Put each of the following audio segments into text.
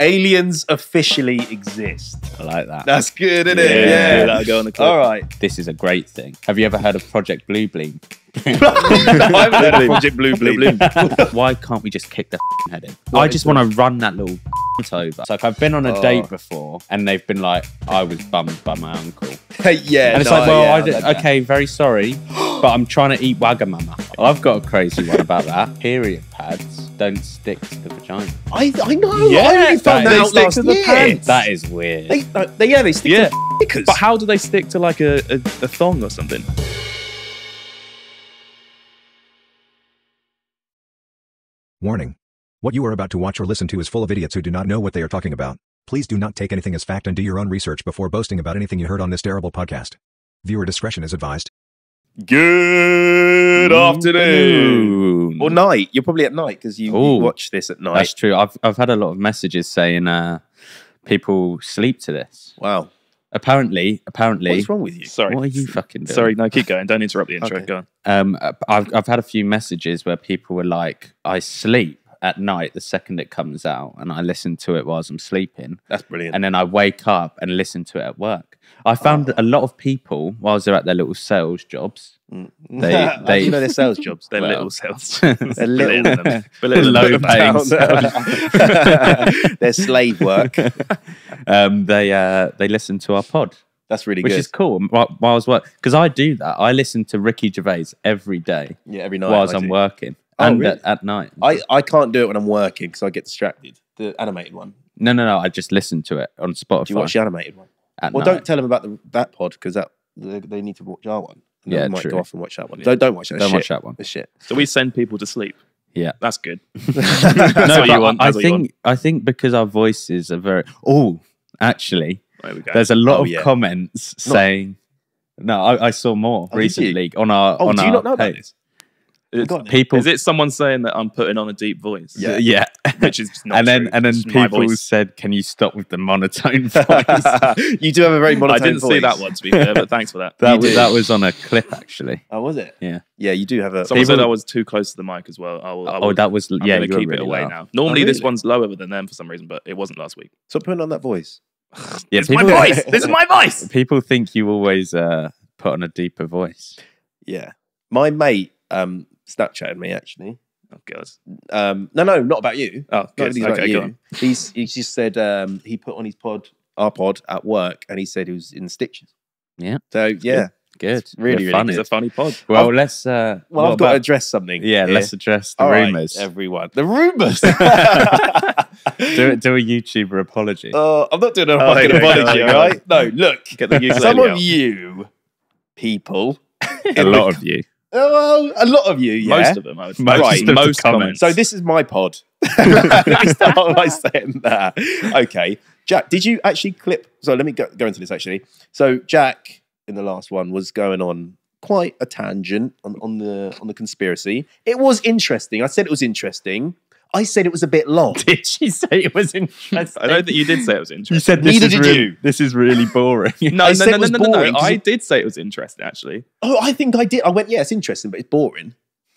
Aliens officially exist. I like that. That's good, isn't Yeah. it? Yeah. That'll go on the clip. All right. This is a great thing. Have you ever heard of Project Blue Beam? I haven't heard of Project Blue Blue Bloom. Why can't we just kick the head in? I just want to run that little over. It's like I've been on a Oh. date before, and they've been like, "I was bummed by my uncle," yeah. and it's no, like, "Well, yeah, I did, okay, very sorry, but I'm trying to eat Wagamama." I've got a crazy one about that. Period pads don't stick to the vagina. I, I know. Yeah, I only found that out stick last to the year. pants. That is weird. They, uh, they, yeah, they stick Yeah. to stickers. But how do they stick to like a, a, a thong or something? Warning. What you are about to watch or listen to is full of idiots who do not know what they are talking about. Please do not take anything as fact and do your own research before boasting about anything you heard on this terrible podcast. Viewer discretion is advised. Good afternoon. Afternoon. Or night. You're probably at night because you, you Ooh. watch this at night. That's true. I've I've had a lot of messages saying uh, people sleep to this. wow. Apparently, apparently. What's wrong with you? Sorry. What are you fucking doing? Sorry, no, keep going. Don't interrupt the intro. Okay. Go on. Um, I've I've had a few messages where people were like, "I sleep at night the second it comes out, and I listen to it whilst I'm sleeping, That's brilliant. and then I wake up and listen to it at work." I found a lot of people whilst they're at their little sales jobs. They How do they you know their sales jobs. They're Well. little cells. They're little. them. Belittle Low paying sales. their slave work. um, they uh, they listen to our pod, That's really which good. is cool. While, I was work, because I do that. I listen to Ricky Gervais every day yeah, every night. whilst I I'm do. working, Oh, and really? at, at night. I, I can't do it when I'm working because I get distracted. The animated one. no, no, no. I just listen to it on Spotify. Do you watch the animated one? at Well, night. don't tell them about the, that pod because that they, they need to watch our one. And Yeah, we might true. go off and watch that one. Don't don't watch that. Don't shit. watch that one. It's shit. So we send people to sleep. Yeah. That's good. no, what you want, I that's what you think I think because our voices are very. Oh, actually, There we go. there's a lot Oh, of yeah. comments saying. No, I, I saw more Oh, did recently on our Oh, on do our you not know about this? It's- People, Is it someone saying that I'm putting on a deep voice? Yeah. yeah, Which is just not and then true. and then It's people voice. said, "Can you stop with the monotone voice?" you do have a very monotone. Voice. I didn't see that one to be fair, but thanks for that. that was that was on a clip actually. Oh, was it? Yeah. Yeah, you do have a. Someone said People- I was too close to the mic as well. I will, I Oh, that was I'm yeah. You keep really it away loud. now. Normally this really? one's lower than them for some reason, but it wasn't last week. Stop putting on that voice. Yeah, It's my voice. This is my voice. people think you always uh, put on a deeper voice. Yeah, my mate um Snapchatted me actually. Oh god. Um, no, no, not about you. Oh, Not good. anything about Okay, you. go on. He's he just said um he put on his pod our pod at work and he said he was in stitches. Yeah. So yeah. Good, really, You're really funny. It's a funny pod. Well, I've- let's. Uh, Well, I've got to address something. Yeah, here. let's address the All right, rumors. everyone. The rumors. do do a YouTuber apology. Uh, I'm not doing a Oh, fucking apology, go, right? No, look. Get the ukulele Some of out. you people, a lot of you. Oh, well, a lot of you, yeah. Most of them, I would say. Most Right, of the most comments. comments. So this is my pod. Let me start by saying that. Okay, Jack, did you actually clip? So let me go, go into this actually. So Jack in the last one was going on quite a tangent on, on the on the conspiracy. It was interesting. I said it was interesting. I said it was a bit long. Did she say it was interesting? I don't think you did say it was interesting. You said this Neither is did really, you. This is really boring. no, I no, said no, it no, was no, no, boring no. 'cause I did say it was interesting, actually. Oh, I think I did. I went, yeah, it's interesting, but it's boring.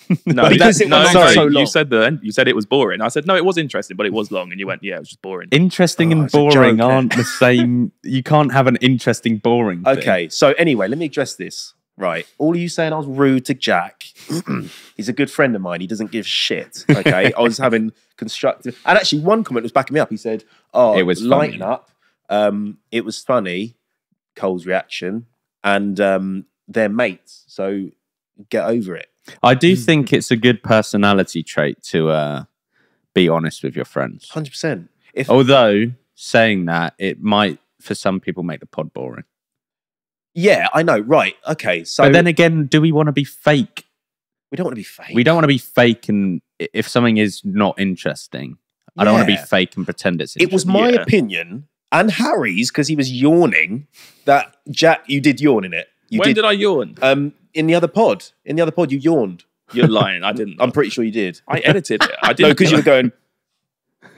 No, Because that- it no, went on sorry, so long. you said the you said it was boring. I said no, it was interesting, but it was long, and you went, yeah, it was just boring. Interesting Oh, and boring joke, aren't the same. You can't have an interesting, boring. thing. Okay, so anyway, let me address this. Right, all of you saying I was rude to Jack. He's a good friend of mine. He doesn't give shit. Okay, I was having constructive, and actually, one comment was backing me up. He said, "Oh, It was lighten funny. up. Um, it was funny." Cole's reaction, and um, they're mates, so get over it. I do Hmm. think it's a good personality trait to uh, be honest with your friends. Hundred percent. If Although saying that, it might for some people make the pod boring. Yeah, I know. Right. Okay. So but then again, do we want to be fake? we don't want to be fake. We don't want to be fake, and if something is not interesting, I don't want to be fake and pretend it's. It was my Yeah. opinion and Harry's because he was yawning that Jack, you did yawn in it. You when did, did, I yawn? um in the other pod. In the other pod, you yawned. You're lying. I didn't. I'm pretty sure you did. I edited it. I didn't. because you were going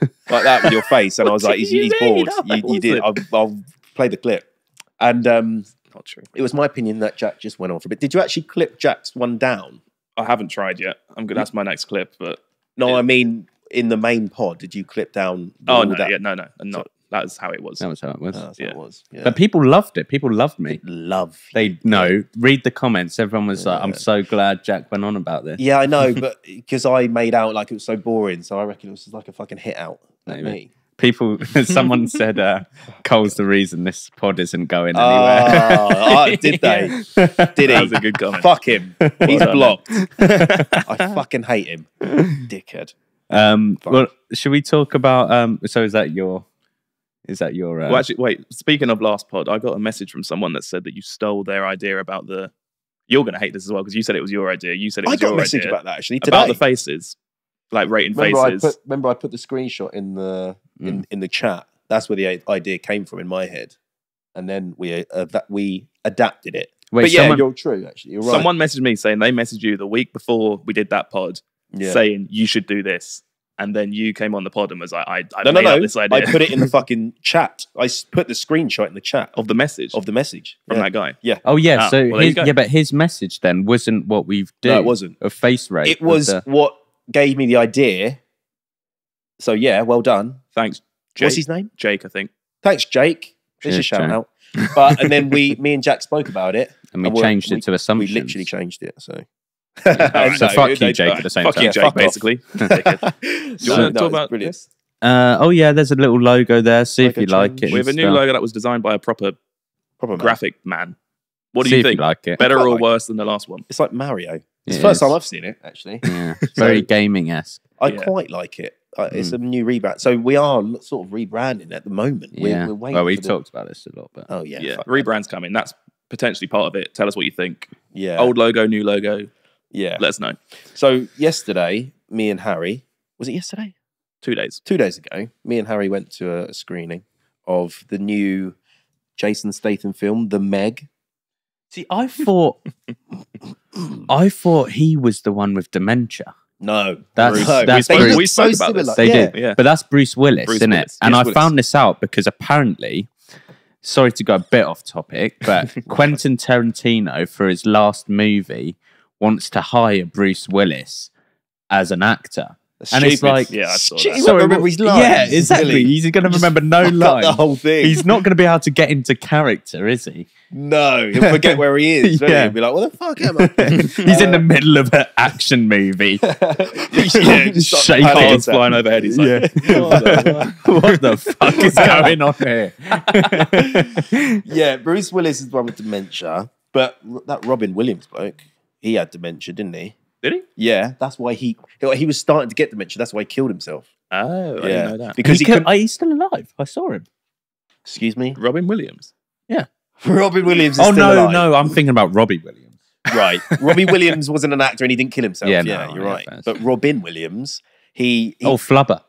like that with your face, and I was like, he's, you he's bored. You, you did. I'll. I'll play the clip. And um, Not true. it was my opinion that Jack just went on for a bit. Did you actually clip Jack's one down? I haven't tried yet. I'm good. That's my next clip. But No, Yeah. I mean in the main pod, did you clip down? Oh no, that? yeah, no, no, and not. That was how it was. That was how it was. Oh, that's Yeah. what it was. Yeah. But people loved it. People loved me. love. They no read the comments. Everyone was like, "I'm so glad Jack went on about this." Yeah, I know, but because I made out like it was so boring, so I reckon it was just like a fucking hit out. Like Maybe. me. People, someone said, uh, "Cole's the reason this pod isn't going anywhere." Oh, oh, did they? Did he That was a good comment. Fuck him. He's done, blocked. I fucking hate him. Dickhead. um, Fuck. well, should we talk about? Um, so is that your? Is that your? Uh, Well, actually, wait. Speaking of last pod, I got a message from someone that said that you stole their idea about the. You're going to hate this as well because you said it was your idea. You said it was I was got a message idea about that actually today. about the faces, like rating remember, I faces. put, remember I put the screenshot in the in, Mm. in the chat. That's where the idea came from in my head, and then we uh, that we adapted it. wait, but yeah, someone- you're true. Actually, you're right. Someone messaged me saying they messaged you the week before we did that pod, yeah. saying you should do this, and then you came on the pod and was like, "I, I no, no, made up no. this idea I put it in the fucking chat. I put the screenshot in the chat of the message of the message from yeah. that guy." Yeah. Oh yeah, Ah, so well, his, yeah, but his message then wasn't what we've do. No, it wasn't. a face rate. It was the- what gave me the idea. So yeah, well done. Thanks, Jake. What's his name? Jake, I think. Thanks, Jake. There's a shout Jake. out. But and then we, me and Jack spoke about it. and we and we- changed we- it to a We literally changed it. So. Alright, so No, fuck you, Jake, no. at the same Fuck time. you, Jake, fuck basically. Do you wanna talk about brilliant. this? Uh, oh yeah, there's a little logo there. See if Logo you like it. We have a new stuff. logo that was designed by a proper Proper man. graphic man. What do See you if think? like it. Better or like worse than the last one? It's like Mario. It's It the first is. time I've seen it. Actually, Yeah, very gaming esque. I Yeah. quite like it. Uh, it's Mm. a new rebrand. So we are sort of rebranding at the moment. We're, Yeah. we're waiting. well, we've for the- talked about this a lot, but Oh yeah, Yeah, fuck that. rebrand's coming. That's potentially part of it. Tell us what you think. Yeah, Old logo, new logo. yeah. Let us know. So yesterday, me and Harry was it yesterday? Two days. Two days ago, me and Harry went to a screening of the new Jason Statham film, The Meg. see, I thought, I thought he was the one with dementia. No, That's- no. that's They Bruce. look We so spoke about this. They yeah. did, Yeah. but that's Bruce Willis, Bruce isn't Willis. it? And Yes, I Willis. found this out because apparently, sorry to go a bit off topic, but Quentin Tarantino for his last movie wants to hire Bruce Willis as an actor. And it's like, Yeah, I saw Shit, that. he Sorry, remember his lines. Yeah, exactly. Really. He's going to remember no fuck lines. the whole thing. He's not going to be able to get into character, is he? No, he'll forget where he is. Yeah. He'll be like, "What the fuck am I?" He's in the middle of an action movie. yeah, Shaking. Cards flying overhead. He's like, what the fuck is going on here? yeah, Bruce Willis is the one with dementia, but that Robin Williams bloke, he had dementia, didn't he? Did he? Yeah, that's why he he was starting to get dementia. That's why he killed himself. Oh, I yeah, didn't know that. because he he, he's still alive. I saw him. Excuse me, Robin Williams. Robin Williams. Is Oh still no, alive. no, I'm thinking about Robbie Williams. right. Robbie Williams wasn't an actor and he didn't kill himself. Yeah, Yeah, no, you're yeah, right. fair. But Robin Williams, he, he Oh, Flubber.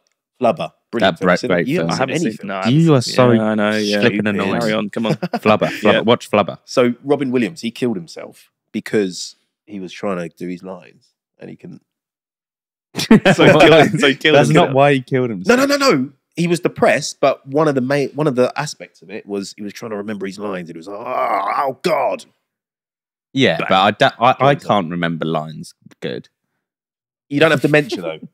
Flubber, brilliant. That great- film. great You film. haven't I haven't seen any No, I You haven't are seen- so Yeah, I know. Yeah, flipping you- annoying. Carry on. Come on. Flubber. Flubber. Yeah. Watch Flubber. So Robin Williams, he killed himself because he was trying to do his lines and he couldn't. So he killed- so he killed That's himself. not why he killed himself. No, no, no, no. He was depressed, but one of the main, one of the aspects of it was he was trying to remember his lines. It was like, oh, oh God. Yeah, Bang. but I, da- I, I can't remember lines good. You don't have dementia though.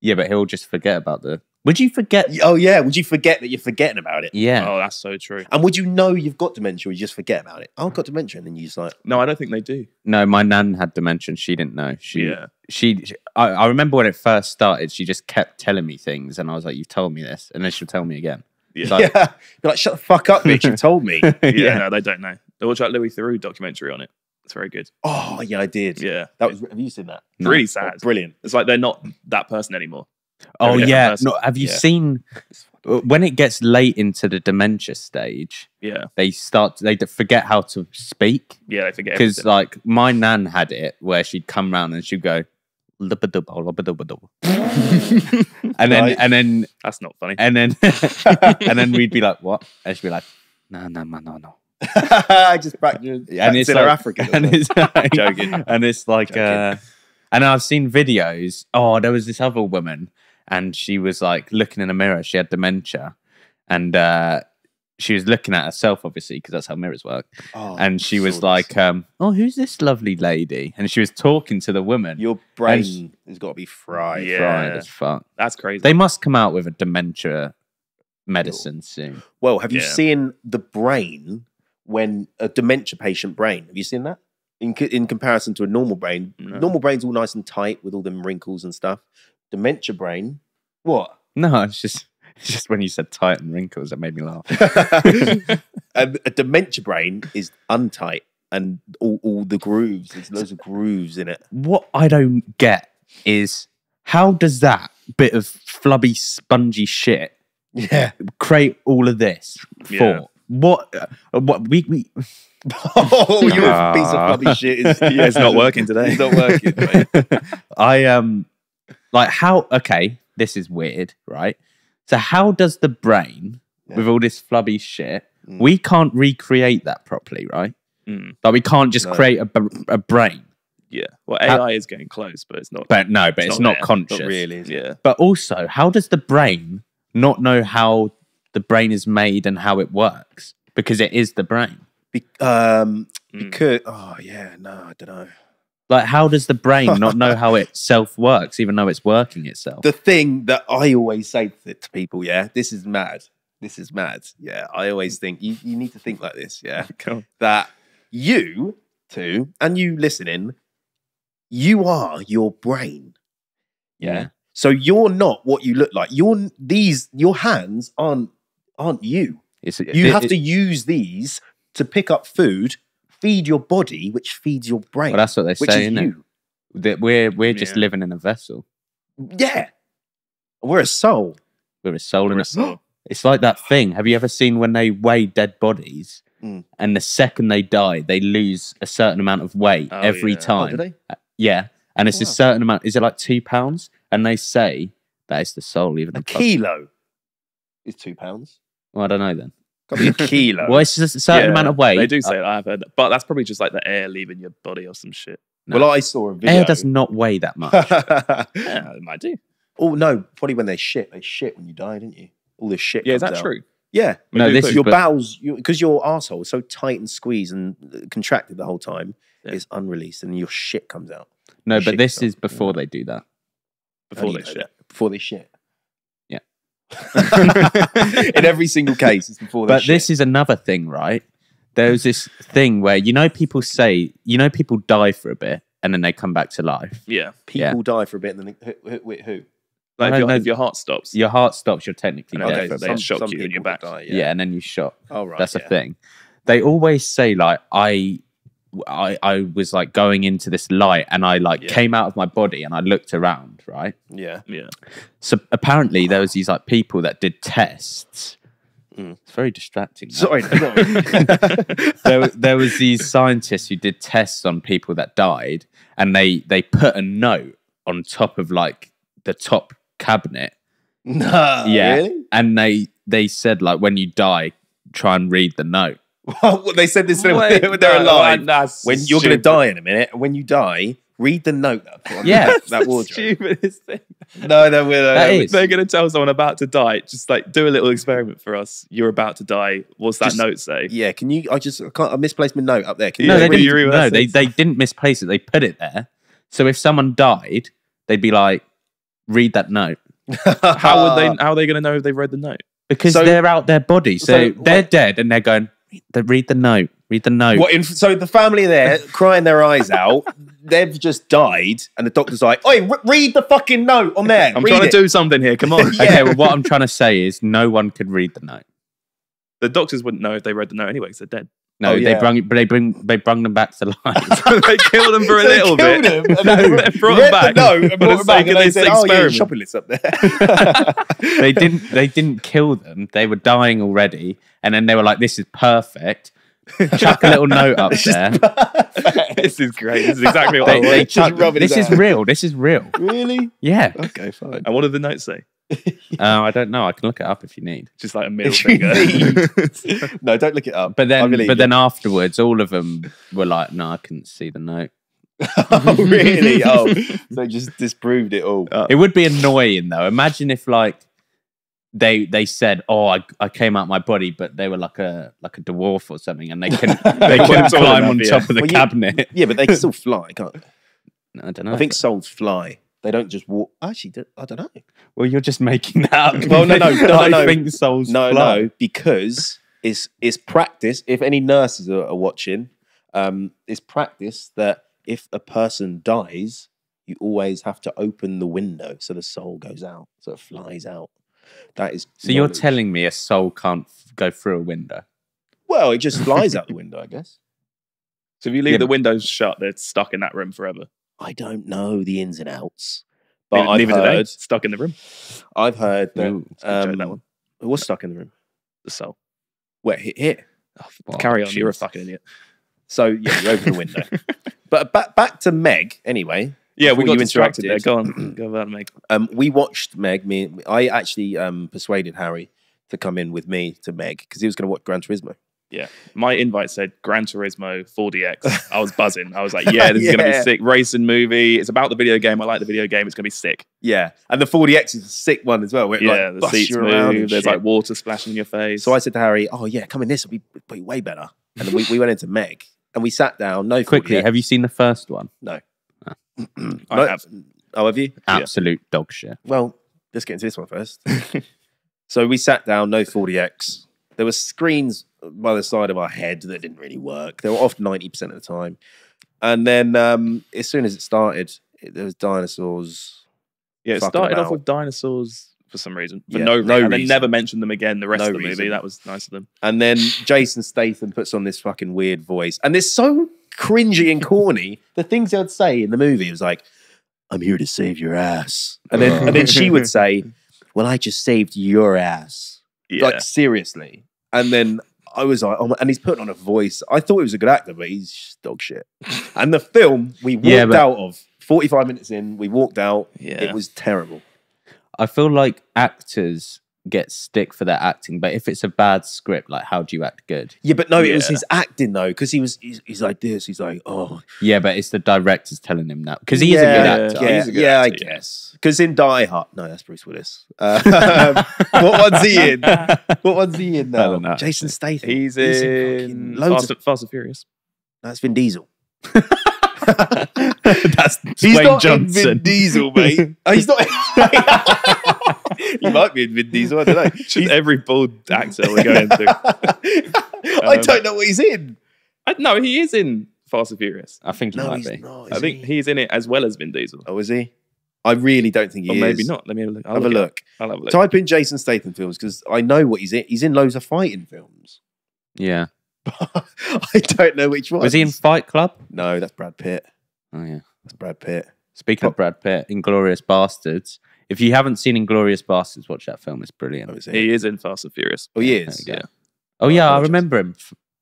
Yeah, but he'll just forget about the. Would you forget? oh yeah. Would you forget that you're forgetting about it? Yeah. Oh, that's so true. And would you know you've got dementia or you just forget about it? Oh, I've got dementia, and then you just like, No, I don't think they do. No, my nan had dementia. and She didn't know. She, Yeah. she. she- I, I remember when it first started. She just kept telling me things, and I was like, "You've told me this," and then she'll tell me again. Yeah. It's like- yeah, You're like shut the fuck up, bitch. You told me. Yeah, no, they don't know. They watch that Louis Theroux documentary on it. It's very good. Oh yeah, I did. Yeah. that was. Have you seen that? No. really Oh, sad. brilliant. It's like they're not that person anymore. Oh yeah. person. No, have you Yeah. seen uh, when it gets late into the dementia stage? Yeah. They start. They forget how to speak Yeah, they forget because, like, my nan had it where she'd come round and she'd go. And then and then That's not funny. and then and then we'd be like, "What?" And she'd be like, "No, no, no, no, no." I just back, and it's like, African. and it's like, Joking. and it's like, uh, and I've seen videos. Oh, there was this other woman, and she was like looking in a mirror. She had dementia, and uh, she was looking at herself, obviously, because that's how mirrors work. Oh, and she was like, um, "Oh, who's this lovely lady?" And she was talking to the woman. "Your brain has got to be fried." Yeah. fried as fuck. That's crazy. They must come out with a dementia medicine soon. Well, have you seen the brain when a dementia patient brain? Have you seen that in co- in comparison to a normal brain? No. Normal brain's all nice and tight with all them wrinkles and stuff. Dementia brain, what? No, it's just it's just when you said tight and wrinkles that made me laugh. a, a dementia brain is untight and all, all the grooves. There's loads of grooves in it. what I don't get is how does that bit of flubby, spongy shit Yeah. create all of this for? Yeah. What? Uh, what we we oh, you're a piece of flubby shit. It's, yeah, it's not working today. It's not working. mate. I um like how okay, this is weird, right? So how does the brain Yeah. with all this flubby shit, Mm. we can't recreate that properly, right? Mm, Like we can't just No. create a brain. yeah. Well, AI is getting close, but it's not. But no, but It's it's, not not, conscious. Not really. yeah. But also, how does the brain not know how the brain is made and how it works? Because it is the brain. Be- um, Mm. because, oh, yeah, no, I don't know. Like, how does the brain not know how it self works, even though it's working itself? the thing that I always say to, people, yeah, this is mad. This is mad. Yeah, I always think you, you need to think like this, yeah, Cool. that you too, and you listening, you are your brain. yeah. So you're not what you look like. You're these. Your hands aren't aren't you. It's, You it- have it- to use these to pick up food, feed your body, which feeds your brain, Well, that's what they which say, is isn't it? you. That we're we're just Yeah. living in a vessel. Yeah, we're a soul. We're a soul in We're a a soul. It's like that thing. Have you ever seen when they weigh dead bodies, Mm. and the second they die, they lose a certain amount of weight Oh, every yeah. Oh, time? do they? Yeah, and it's Oh, a wow. certain amount. Is it like two pounds? And they say that is the soul, even A the kilo is two pounds. Well, I don't know then. Got to be a kilo. Well, it's just a certain Yeah, amount of weight. They do say that. I've heard that. But that's probably just like the air leaving your body or some shit. No. Well, I saw a video. air does not weigh that much. Yeah, it might do. oh no, probably when they shit, they shit when you die, didn't you? All this shit. Yeah, is that out. true? Yeah. no, this is your but- bowels, because your asshole is so tight and squeezed and uh, contracted the whole time, Yeah. it's unreleased, and your shit comes out no, shit but this stuff, is before they do that. Before do they know shit. that? Before they shit. Yeah. In every single case, it's before they But shit. this is another thing, right? There's this thing where you know people say you know people die for a bit and then they come back to life. Yeah. people die for a bit, and then they, who, who, who? Like I if your, know- if your heart stops. Your heart stops. You're technically Okay, dead for a they bit. some- shock you in your people back. Die, yeah. and then you shot. Oh right. That's yeah. a thing. They always say like I, I, I was like going into this light and I like Yeah. came out of my body and I looked around, right? Yeah. Yeah. So apparently there was these like people that did tests. Mm. It's very distracting. that. Sorry. no. there, there was these scientists who did tests on people that died, and they they put a note on top of like the top cabinet. no. yeah, Really? and they they said like when you die, try and read the note. Well, they said this when Wait, when they're no, alive. that's when you're going to die in a minute, when you die, read the note that on Yeah. that, that That's the wardrobe. stupidest thing. No, no, we're, That no. They're going to tell someone about to die. Just like do a little experiment for us. You're about to die. What's that Just- note say? Yeah, can you? I just I can't. I misplaced my note up there. Can you? no, Yeah, they when didn't. No, they they didn't misplace it. They put it there. So if someone died, they'd be like, read that note. How would they? How are they going to know if they've read the note? Because So- they're out their body, so, so they're what- dead, and they're going. They read the note. Read the note. What? In, so the family there crying their eyes out. They've just died, and the doctor's like, "Oi, re- read the fucking note on there. I'm read trying it." to do something here. Come on. Yeah. Okay, well, what I'm trying to say is no one could read the note. the doctors wouldn't know if they read the note anyway because they're dead. No, Oh, they yeah. brung they bring they brung them back to life. they killed them for a So they little bit. him, and then They brought them back note and brought them back, and they said, "Oh yeah, experiment. shopping list up there." they didn't they didn't kill them. They were dying already, and then they were like, "This is perfect." Chuck a little note up there. this is great. This is exactly what They, I they want. Just chuck- this is out. real. This is real. really? Yeah. Okay, fine. And what did the note say? Uh, I don't know. I can look it up if you need. Just like a middle finger. no, don't look it up. But then, but you. then afterwards, all of them were like, "No, I couldn't see the note." oh really? Oh, so just disproved it all. Uh, It would be annoying though. Imagine if like they they said, "Oh, I, I came out my body," but they were like a like a dwarf or something, and they couldn't they tall climb on top of the Well, you- cabinet. Yeah, but they can still fly, can't they? I don't know. I think souls fly. They don't just walk. Actually, d- I don't know. Well, you're just making that up. Well, no, no, no, no, I no. think souls No, fly. no, because it's it's practice. If any nurses are, are watching, um, it's practice that if a person dies, you always have to open the window so the soul goes out, so it flies out. That is. So you're telling me a soul can't f- go through a window? Well, it just flies out the window, I guess. So if you leave Yeah. the windows shut, they're stuck in that room forever. I don't know the ins and outs, but Neither, I've neither do they. heard. Stuck in the room. I've heard that. Ooh, It's a Um, that one. What's stuck in the room? The soul. Where here? here. Oh, carry on. You're a fucking idiot. So yeah, you open the window. but back back to Meg anyway. Yeah, we Before got you distracted there. Go on. Go about Meg. Um, we watched Meg. Me, I actually um, persuaded Harry to come in with me to Meg because he was going to watch Gran Turismo. Yeah. My invite said Gran Turismo 4DX. I was buzzing. I was like, yeah, this is going to be Yeah. sick. Racing movie. It's about the video game. I like the video game. It's going to be sick. Yeah, and the 4DX is a sick one as well. Where it, Yeah, like, the busts seats you around move. There's shit. like water splashing in your face. So I said to Harry, "Oh yeah, come in this. It'll be, be way better." And then we, we went into Meg and we sat down. No, Quickly, 4DX. have you seen the first one? No. Ah. I No- have. Oh, have you? Absolute dog shit. Well, let's get into this one first. so we sat down, no 4DX. There were screens by the side of our head that didn't really work. They were off 90% of the time. And then um, as soon as it started, it, there was dinosaurs. Yeah, it started off with dinosaurs for some reason. For Yeah, no, no reason. And then never mentioned them again the rest No of the movie. That was nice of them. And then Jason Statham puts on this fucking weird voice. And it's so cringy and corny. The things they'd say in the movie was like, I'm here to save your ass. And then, and then she would say, Well, I just saved your ass. Yeah. Like seriously. And then I was like, oh, my, and he's putting on a voice. I thought he was a good actor, but he's dog shit. And the film we walked Yeah, but- out of 45 minutes in, we walked out. yeah. It was terrible. I feel like actors get stick for their acting, but if it's a bad script, like how do you act good? Yeah, but no, it was his acting though, because he was he's, he's like this. He's like, oh, Yeah, but it's the directors telling him that because he is a good actor. Yeah, good yeah, actor, I guess. Because in Die Hard, no, that's Bruce Willis. Uh, what one's he in? What one's he in now? don't know, Jason Statham. He's fucking in loads Fast, of. Fast and Furious. That's Vin Diesel. That's He's Dwayne not in Johnson. Vin Diesel, mate. oh, he's not. he might be in Vin Diesel. I don't know. Just every bald actor we go into. I Um, don't know what he's in. I, no, he is in Fast and Furious. I think he No, might he's be. not. I think he? he's in it as well as Vin Diesel. Oh, is he? I really don't think he Or is. maybe not. Let me have a look. I'll Have look. it up. look. I'll have a look. Type in Jason Statham films because I know what he's in. He's in loads of fighting films. Yeah. I don't know which one. Was he in Fight Club? No, that's Brad Pitt. Oh yeah. That's Brad Pitt. Speaking of Brad Pitt, Inglourious Basterds. If you haven't seen Inglourious Basterds, watch that film. It's brilliant. Oh, is he? he is in Fast and Furious. Oh, he There is. you go. Yeah. Oh yeah, I apologise. remember him.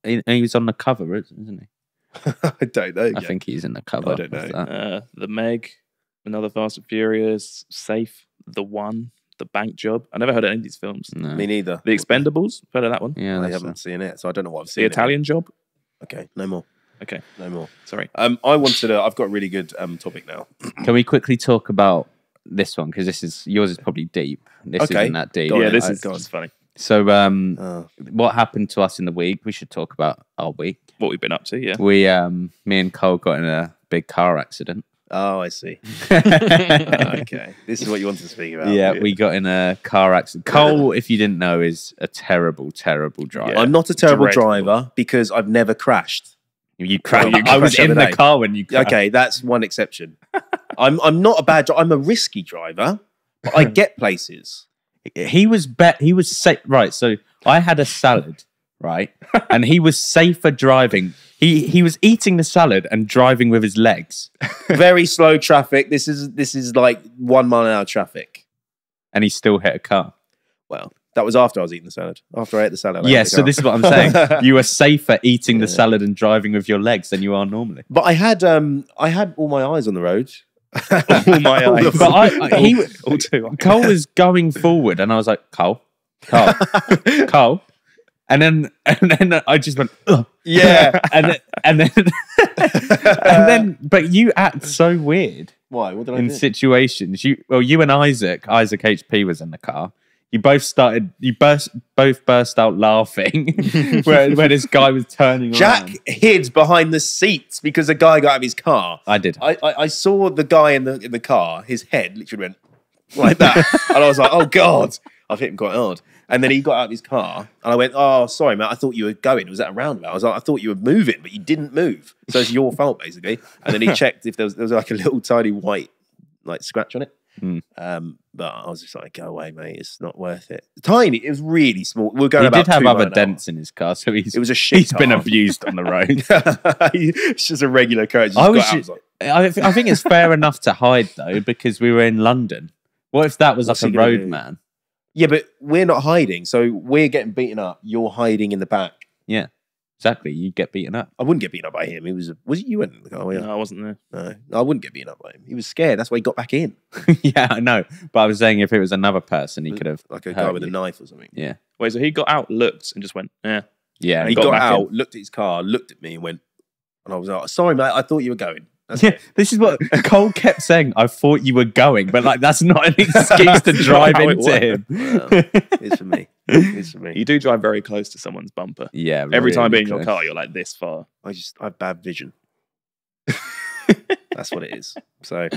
He, he was on the cover, isn't he? I don't know. I think he's in the cover. I don't know. Uh, the Meg, another Fast and Furious, Safe, The One, The Bank Job. I never heard of any of these films. No. Me neither. The Expendables, heard of that one. Yeah, I that's haven't seen it, so I don't know what I've The seen. it. Italian Job. Okay, no more. Okay, No more. sorry. Um, I wanted to. I've got a really good um topic now. Can we quickly talk about this one because this is yours is probably deep. This Okay. isn't that deep. Go on yeah, then. this I- is go on. this is funny. So, um, Uh, what happened to us in the week? We should talk about our week. What we've been up to, yeah. We, um, me and Cole got in a big car accident. Oh, I see. okay, this is what you wanted to speak about. yeah, we got in a car accident. Cole, if you didn't know, is a terrible, terrible driver. Yeah. I'm not a terrible Dreadful. driver because I've never crashed. You crashed. you I was crashed the in the day. car when you crashed. Okay, that's one exception. I'm I'm not a bad. dri- I'm a risky driver, but I get places. he was bet he was safe right so i had a salad right and he was safer driving he he was eating the salad and driving with his legs Very slow traffic. This is this is like one mile an hour traffic. and he still hit a car Well, that was after I was eating the salad. After I ate the salad. I yeah the so car. this is what i'm saying you are safer eating the Yeah. salad and driving with your legs than you are normally But I had um I had all my eyes on the road. All my eyes. but I, I he All two. cole was going forward and i was like cole cole cole and then and then i just went Ugh. yeah. and then and then and then but you act so weird Why? What did I in do? situations. You well, you and Isaac, Isaac HP was in the car. you both started. You burst, both burst out laughing when, when this guy was turning Jack around. hid behind the seats because a guy got out of his car. I did. I, I, I saw the guy in the in the car. His head literally went like that, and I was like, "Oh God!" I've hit him quite hard. And then he got out of his car, and I went, "Oh, sorry, mate. I thought you were going. It was at a roundabout. I was like, I thought you were moving, but you didn't move. So it's your fault, basically." And then he checked if there was there was like a little tiny white like scratch on it. Hmm. Um, but I was just like, "Go away, mate. It's not worth it." Tiny. It was really small. We are going he did have other hour. dents in his car, so he's It was a shit. he's been abused on the road. it's just a regular coach. Just I was out, ju- was like, I, th- I think it's fair enough to hide though, because we were in London. What if that was What's like a he yeah, but we're not hiding. So we're getting beaten up. You're hiding in the back. Yeah, exactly. You get beaten up. I wouldn't get beaten up by him. He was. A, was it you went in the car? Yeah. No, I wasn't there. No. no, I wouldn't get beaten up by him. He was scared. That's why he got back in, yeah, I know. But I was saying if it was another person, he could have. like a hurt guy with a you. knife or something. Yeah, Wait, so he got out, looked, and just went, yeah. yeah. And he got got, back in. out, looked at his car, looked at me, and went. And I was like, "Sorry, mate. I thought you were going." That's Yeah, it. this is what Cole kept saying. I thought you were going, but like that's not an excuse to drive into him. Well, it's for me. It's for me. You do drive very close to someone's bumper. yeah, Every time really being in your car, you're like this far. I just I have bad vision. That's what it is. So,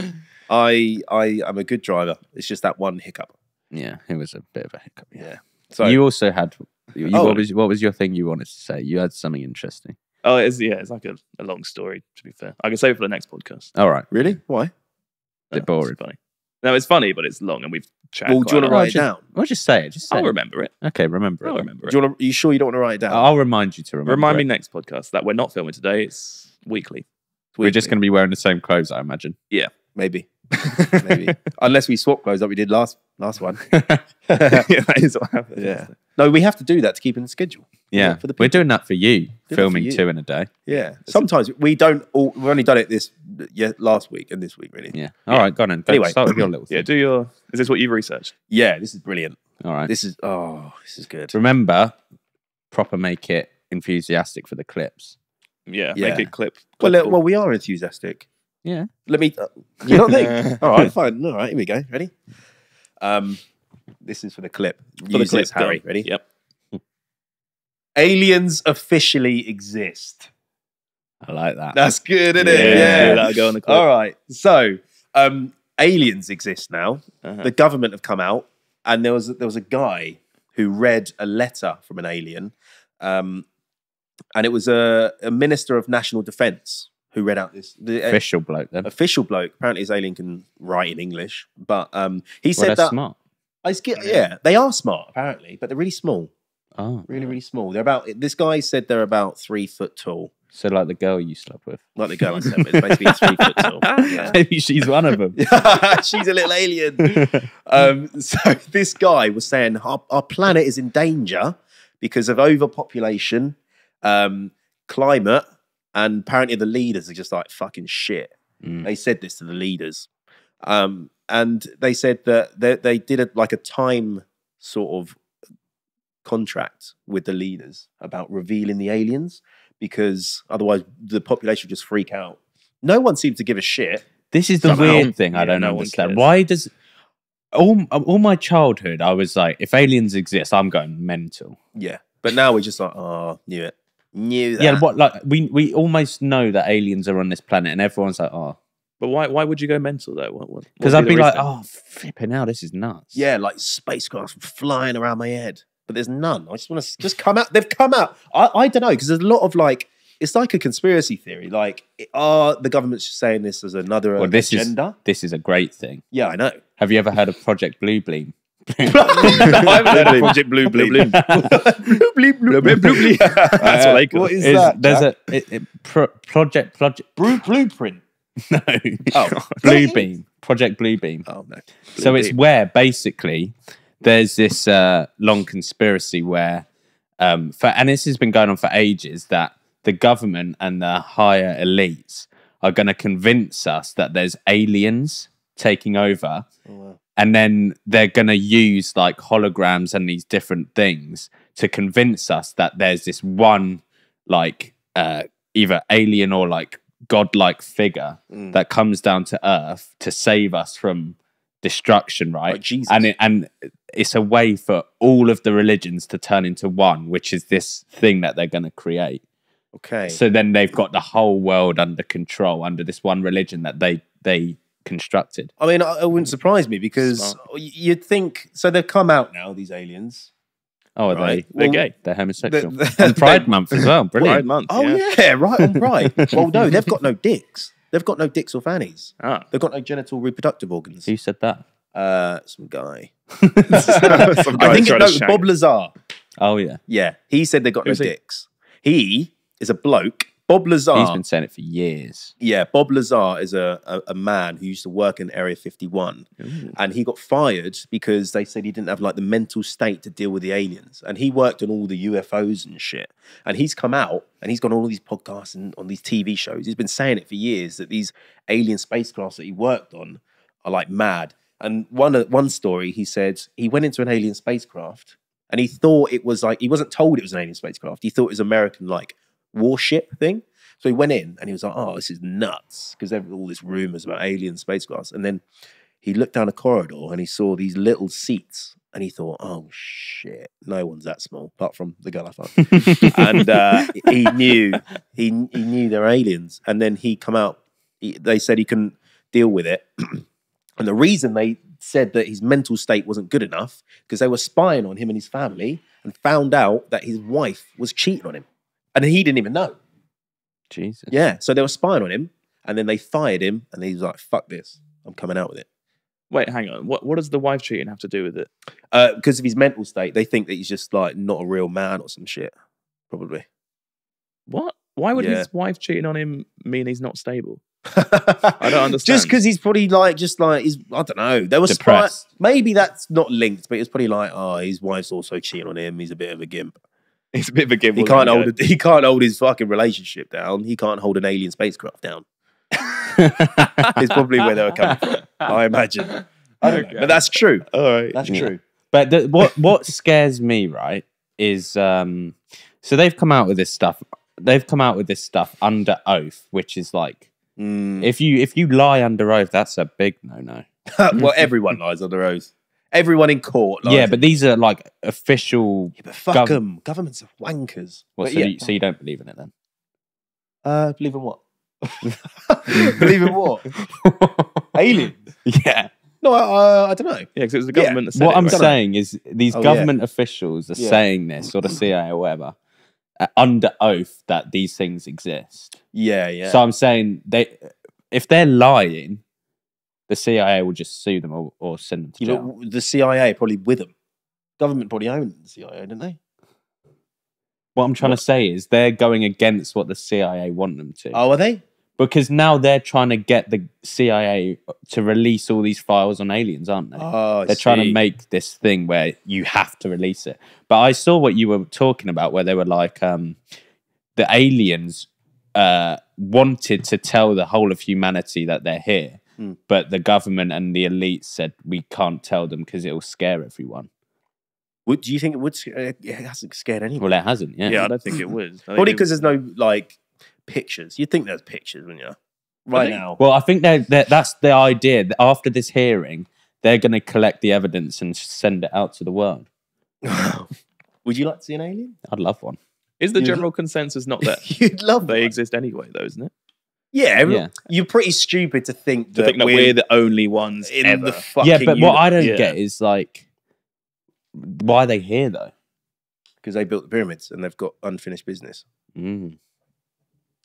I I am a good driver. It's just that one hiccup. Yeah, it was a bit of a hiccup. Yeah. Yeah. So you also had. You, Oh. what was what was your thing you wanted to say? You had something interesting. Oh, it's yeah, it's like a, a long story. To be fair, I can save it for the next podcast. All right. really why? Bit No, it's boring. funny. No, it's funny, but it's long, and we've chatted. Well, do you want to write it just- down? Well, just say it. Just say I'll it. remember it. Okay, remember it. I'll then. remember it. Do you want to, are you sure you don't want to write it down? I'll remind you to remember. Remind me it. next podcast that we're not filming today. It's weekly. We're just going to be wearing the same clothes, I imagine. Yeah. Maybe, maybe, unless we swap clothes like we did last last one. yeah, that is what happened. Yeah. No, we have to do that to keep in the schedule. Yeah, for the we're doing that for you, for filming you. two in a day. Yeah. Sometimes we don't. All, we've only done it this yeah last week and this week really. Yeah. All right, go on then. Go Anyway. start with your little Yeah, do your. Is this what you've researched? Yeah. This is brilliant. All right. This is oh, this is good. Remember, proper make it enthusiastic for the clips. Yeah, Yeah. make it clip. Well, uh, well, we are enthusiastic. Yeah. Let me. Uh, you don't think? All right, fine. All right, here we go. Ready? Um, this is for the clip. For the clip, this, Harry. go. Ready? Yep. Aliens officially exist. I like that. That's good, isn't Yeah, it? Yeah. that'll go on the clip. All right. So, um, aliens exist now. Uh-huh. The government have come out, and there was there was a guy who read a letter from an alien, um, and it was a, a minister of national defense who read out this the, uh, Official bloke then. official bloke. Apparently, his alien can write in English, but um, he Well, said they're that smart. I sk- yeah, they are smart apparently, but they're really small, Oh, really really small. They're about this guy said they're about three foot tall, so like the girl you slept with. like the girl I said with, basically three foot tall. Yeah. Maybe she's one of them. She's a little alien. Um, so this guy was saying our, our planet is in danger because of overpopulation, um, climate, and apparently the leaders are just like fucking shit. Mm. They said this to the leaders, um, and they said that they, they did a, like a time sort of contract with the leaders about revealing the aliens because otherwise the population would just freak out. No one seemed to give a shit. This is the Somehow. weird thing I Yeah, don't no understand. Why does all all my childhood I was like, if aliens exist, I'm going mental. Yeah. But now we're just like, oh, knew it. Knew that. Yeah, what like we we almost know that aliens are on this planet, and everyone's like, oh, But why? Why would you go mental though? What, what, because I'd would be like, reason? oh, flipping out, this is nuts. Yeah, like spacecraft flying around my head. But there's none. I just want to just come out. They've come out. I, I don't know, because there's a lot of like, it's like a conspiracy theory. Like, are the government's just saying this as another Well, this agenda? is this is a great thing. Yeah, I know. Have you ever heard of Project Blue Beam? I haven't heard of Project Blue Bleep. Blue Blue Bleep, Blue Bleep, Blue Bleep. That's what they call What it. is Is- that? there's a it, it, pro, project project Blue Blueprint. no Oh, Blue Beam Project Blue Beam. Oh no. so it's where basically there's this uh, long conspiracy where, um, for and this has been going on for ages that the government and the higher elites are going to convince us that there's aliens taking over, and then they're going to use like holograms and these different things to convince us that there's this one like uh, either alien or like godlike figure Mm. that comes down to earth to save us from destruction, right? Jesus. and it, and it's a way for all of the religions to turn into one, which is this thing that they're going to create. okay. So then they've got the whole world under control under this one religion that they they constructed. I mean, it wouldn't surprise me because Smart. you'd think. So they've come out now. These aliens. Oh, are Right. they? They're gay. They're homosexual. The- the- On Pride Month as well. Brilliant. Pride month. Oh yeah. yeah, right on Pride. well, no, they've got no dicks. They've got no dicks or fannies. Ah. They've got no genital reproductive organs. Who said that? Uh, some guy. Some I think it, tried no, Bob Lazar. Oh yeah, Yeah, he said they got no he? dicks. He is a bloke. Bob Lazar. he's been saying it for years. Yeah, Bob Lazar is a, a, a man who used to work in Area 51 and he got fired because they said he didn't have like the mental state to deal with the aliens. And he worked on all the UFOs and shit. And he's come out and he's gone on all these podcasts and on these TV shows. He's been saying it for years that these alien spacecrafts that he worked on are like mad. And one uh, one story he said he went into an alien spacecraft and he thought it was like he wasn't told it was an alien spacecraft. He thought it was American like warship thing. So he went in and he was like, "Oh, this is nuts," because there were all these rumors about alien spacecrafts. And then he looked down a corridor and he saw these little seats, and he thought, "Oh shit, no one's that small, apart from the girl I fucked." and uh, he knew he he knew they're aliens. And then he come out. He, they said he couldn't deal with it, and the reason they said that his mental state wasn't good enough because they were spying on him and his family and found out that his wife was cheating on him, and he didn't even know. Jesus. Yeah, so they were spying on him, and then they fired him, and he was like, "Fuck this, I'm coming out with it." Wait, hang on. What what does the wife cheating have to do with it? Uh, because of his mental state, they think that he's just like not a real man or some shit. Probably. What? Why would Yeah. his wife cheating on him mean he's not stable? I don't understand. Just because he's probably like, just like he's, I don't know. There was Depressed. maybe that's not linked, but it's probably like, oh, his wife's also cheating on him. He's a bit of a gimp. He's a bit of a gimbal. He can't hold. A, he can't hold his fucking relationship down. He can't hold an alien spacecraft down. It's probably where they were coming from. I imagine. I don't know, Okay. but that's true. All right. That's Yeah. true. But the, what what scares me, right, is um, so they've come out with this stuff. They've come out with this stuff under oath, which is like Mm. if you if you lie under oath, that's a big no no. well, everyone lies under oath. Everyone in court lies. Yeah, but these are like official. Yeah, but fuck Gov- them. Governments are wankers. Well, so, yeah. you, so you don't believe in it then? uh, believe in what? believe in what? Aliens? yeah. No, uh, I don't know. Yeah, because it was the Yeah. government that said What I'm right? saying is these Oh, yeah. government officials are Yeah. saying this, or the CIA or whatever, uh, under oath that these things exist. Yeah, yeah. So I'm saying they, if they're lying, the CIA will just sue them or, or send them to you jail. know, the CIA probably with them. Government probably owned the CIA, didn't they? what I'm trying to say is they're going against what the CIA want them to, Oh, are they? because now they're trying to get the CIA to release all these files on aliens, aren't they? Oh, I they're trying to make this thing where you have to release it. But I saw what you were talking about, where they were like, um, the aliens uh, wanted to tell the whole of humanity that they're here, Hmm. but the government and the elites said we can't tell them because it will scare everyone. Would, do you think it would? sc- uh, It hasn't scared anyone. Well, it hasn't. Yeah. Yeah, I don't think it would. I think Probably because there's no like pictures. You'd think there's pictures, wouldn't you? Right think- now. Well, I think they're, they're, that's the idea. that After this hearing, they're going to collect the evidence and send it out to the world. Would you like to see an alien? I'd love one. is the You'd- general consensus not that You'd love they one. exist anyway, though, isn't it? Yeah, Yeah. you're pretty stupid to think To that, think that we're, the only ones in ever. the fucking yeah, but what I don't Yeah. get is like, why are they here though? because they built the pyramids and they've got unfinished business. Mm.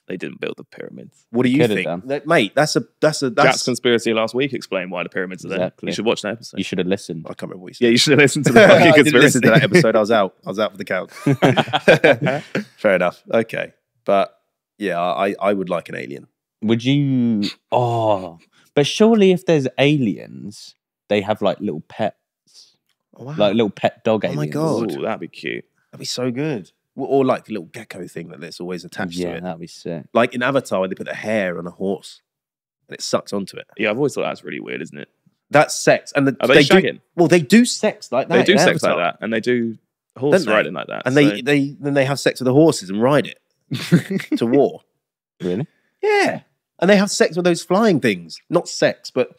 they didn't build the pyramids. What do you Could've think. That- mate? That's a that's a Jack's that's. conspiracy last week explained why the pyramids are there. Exactly. You should watch that episode. You should have listened. I can't remember what you yeah, you should listen to the fucking I didn't conspiracy. listen to that episode. I was out. I was out for the count. Fair enough. Okay, but yeah, I I would like an alien. Would you? Oh, but surely if there's aliens, they have like little pets, Oh, wow. like little pet dog aliens. Oh my. God. Ooh, that'd be cute. That'd be so good. Or- Or like a little gecko thing that that's always attached Yeah, to it. that'd be sick. Like in Avatar, when they put a hair on a horse and it sucks onto it. Yeah, I've always thought that's really weird, isn't it? That's sex. And the, Are they, do, shagging? well, they do sex like that. They do in sex like that, and they do horse Don't they? riding like that. And so- they, they then they have sex with the horses and ride it to war. Really? Yeah. And they have sex with those flying things. Not sex, but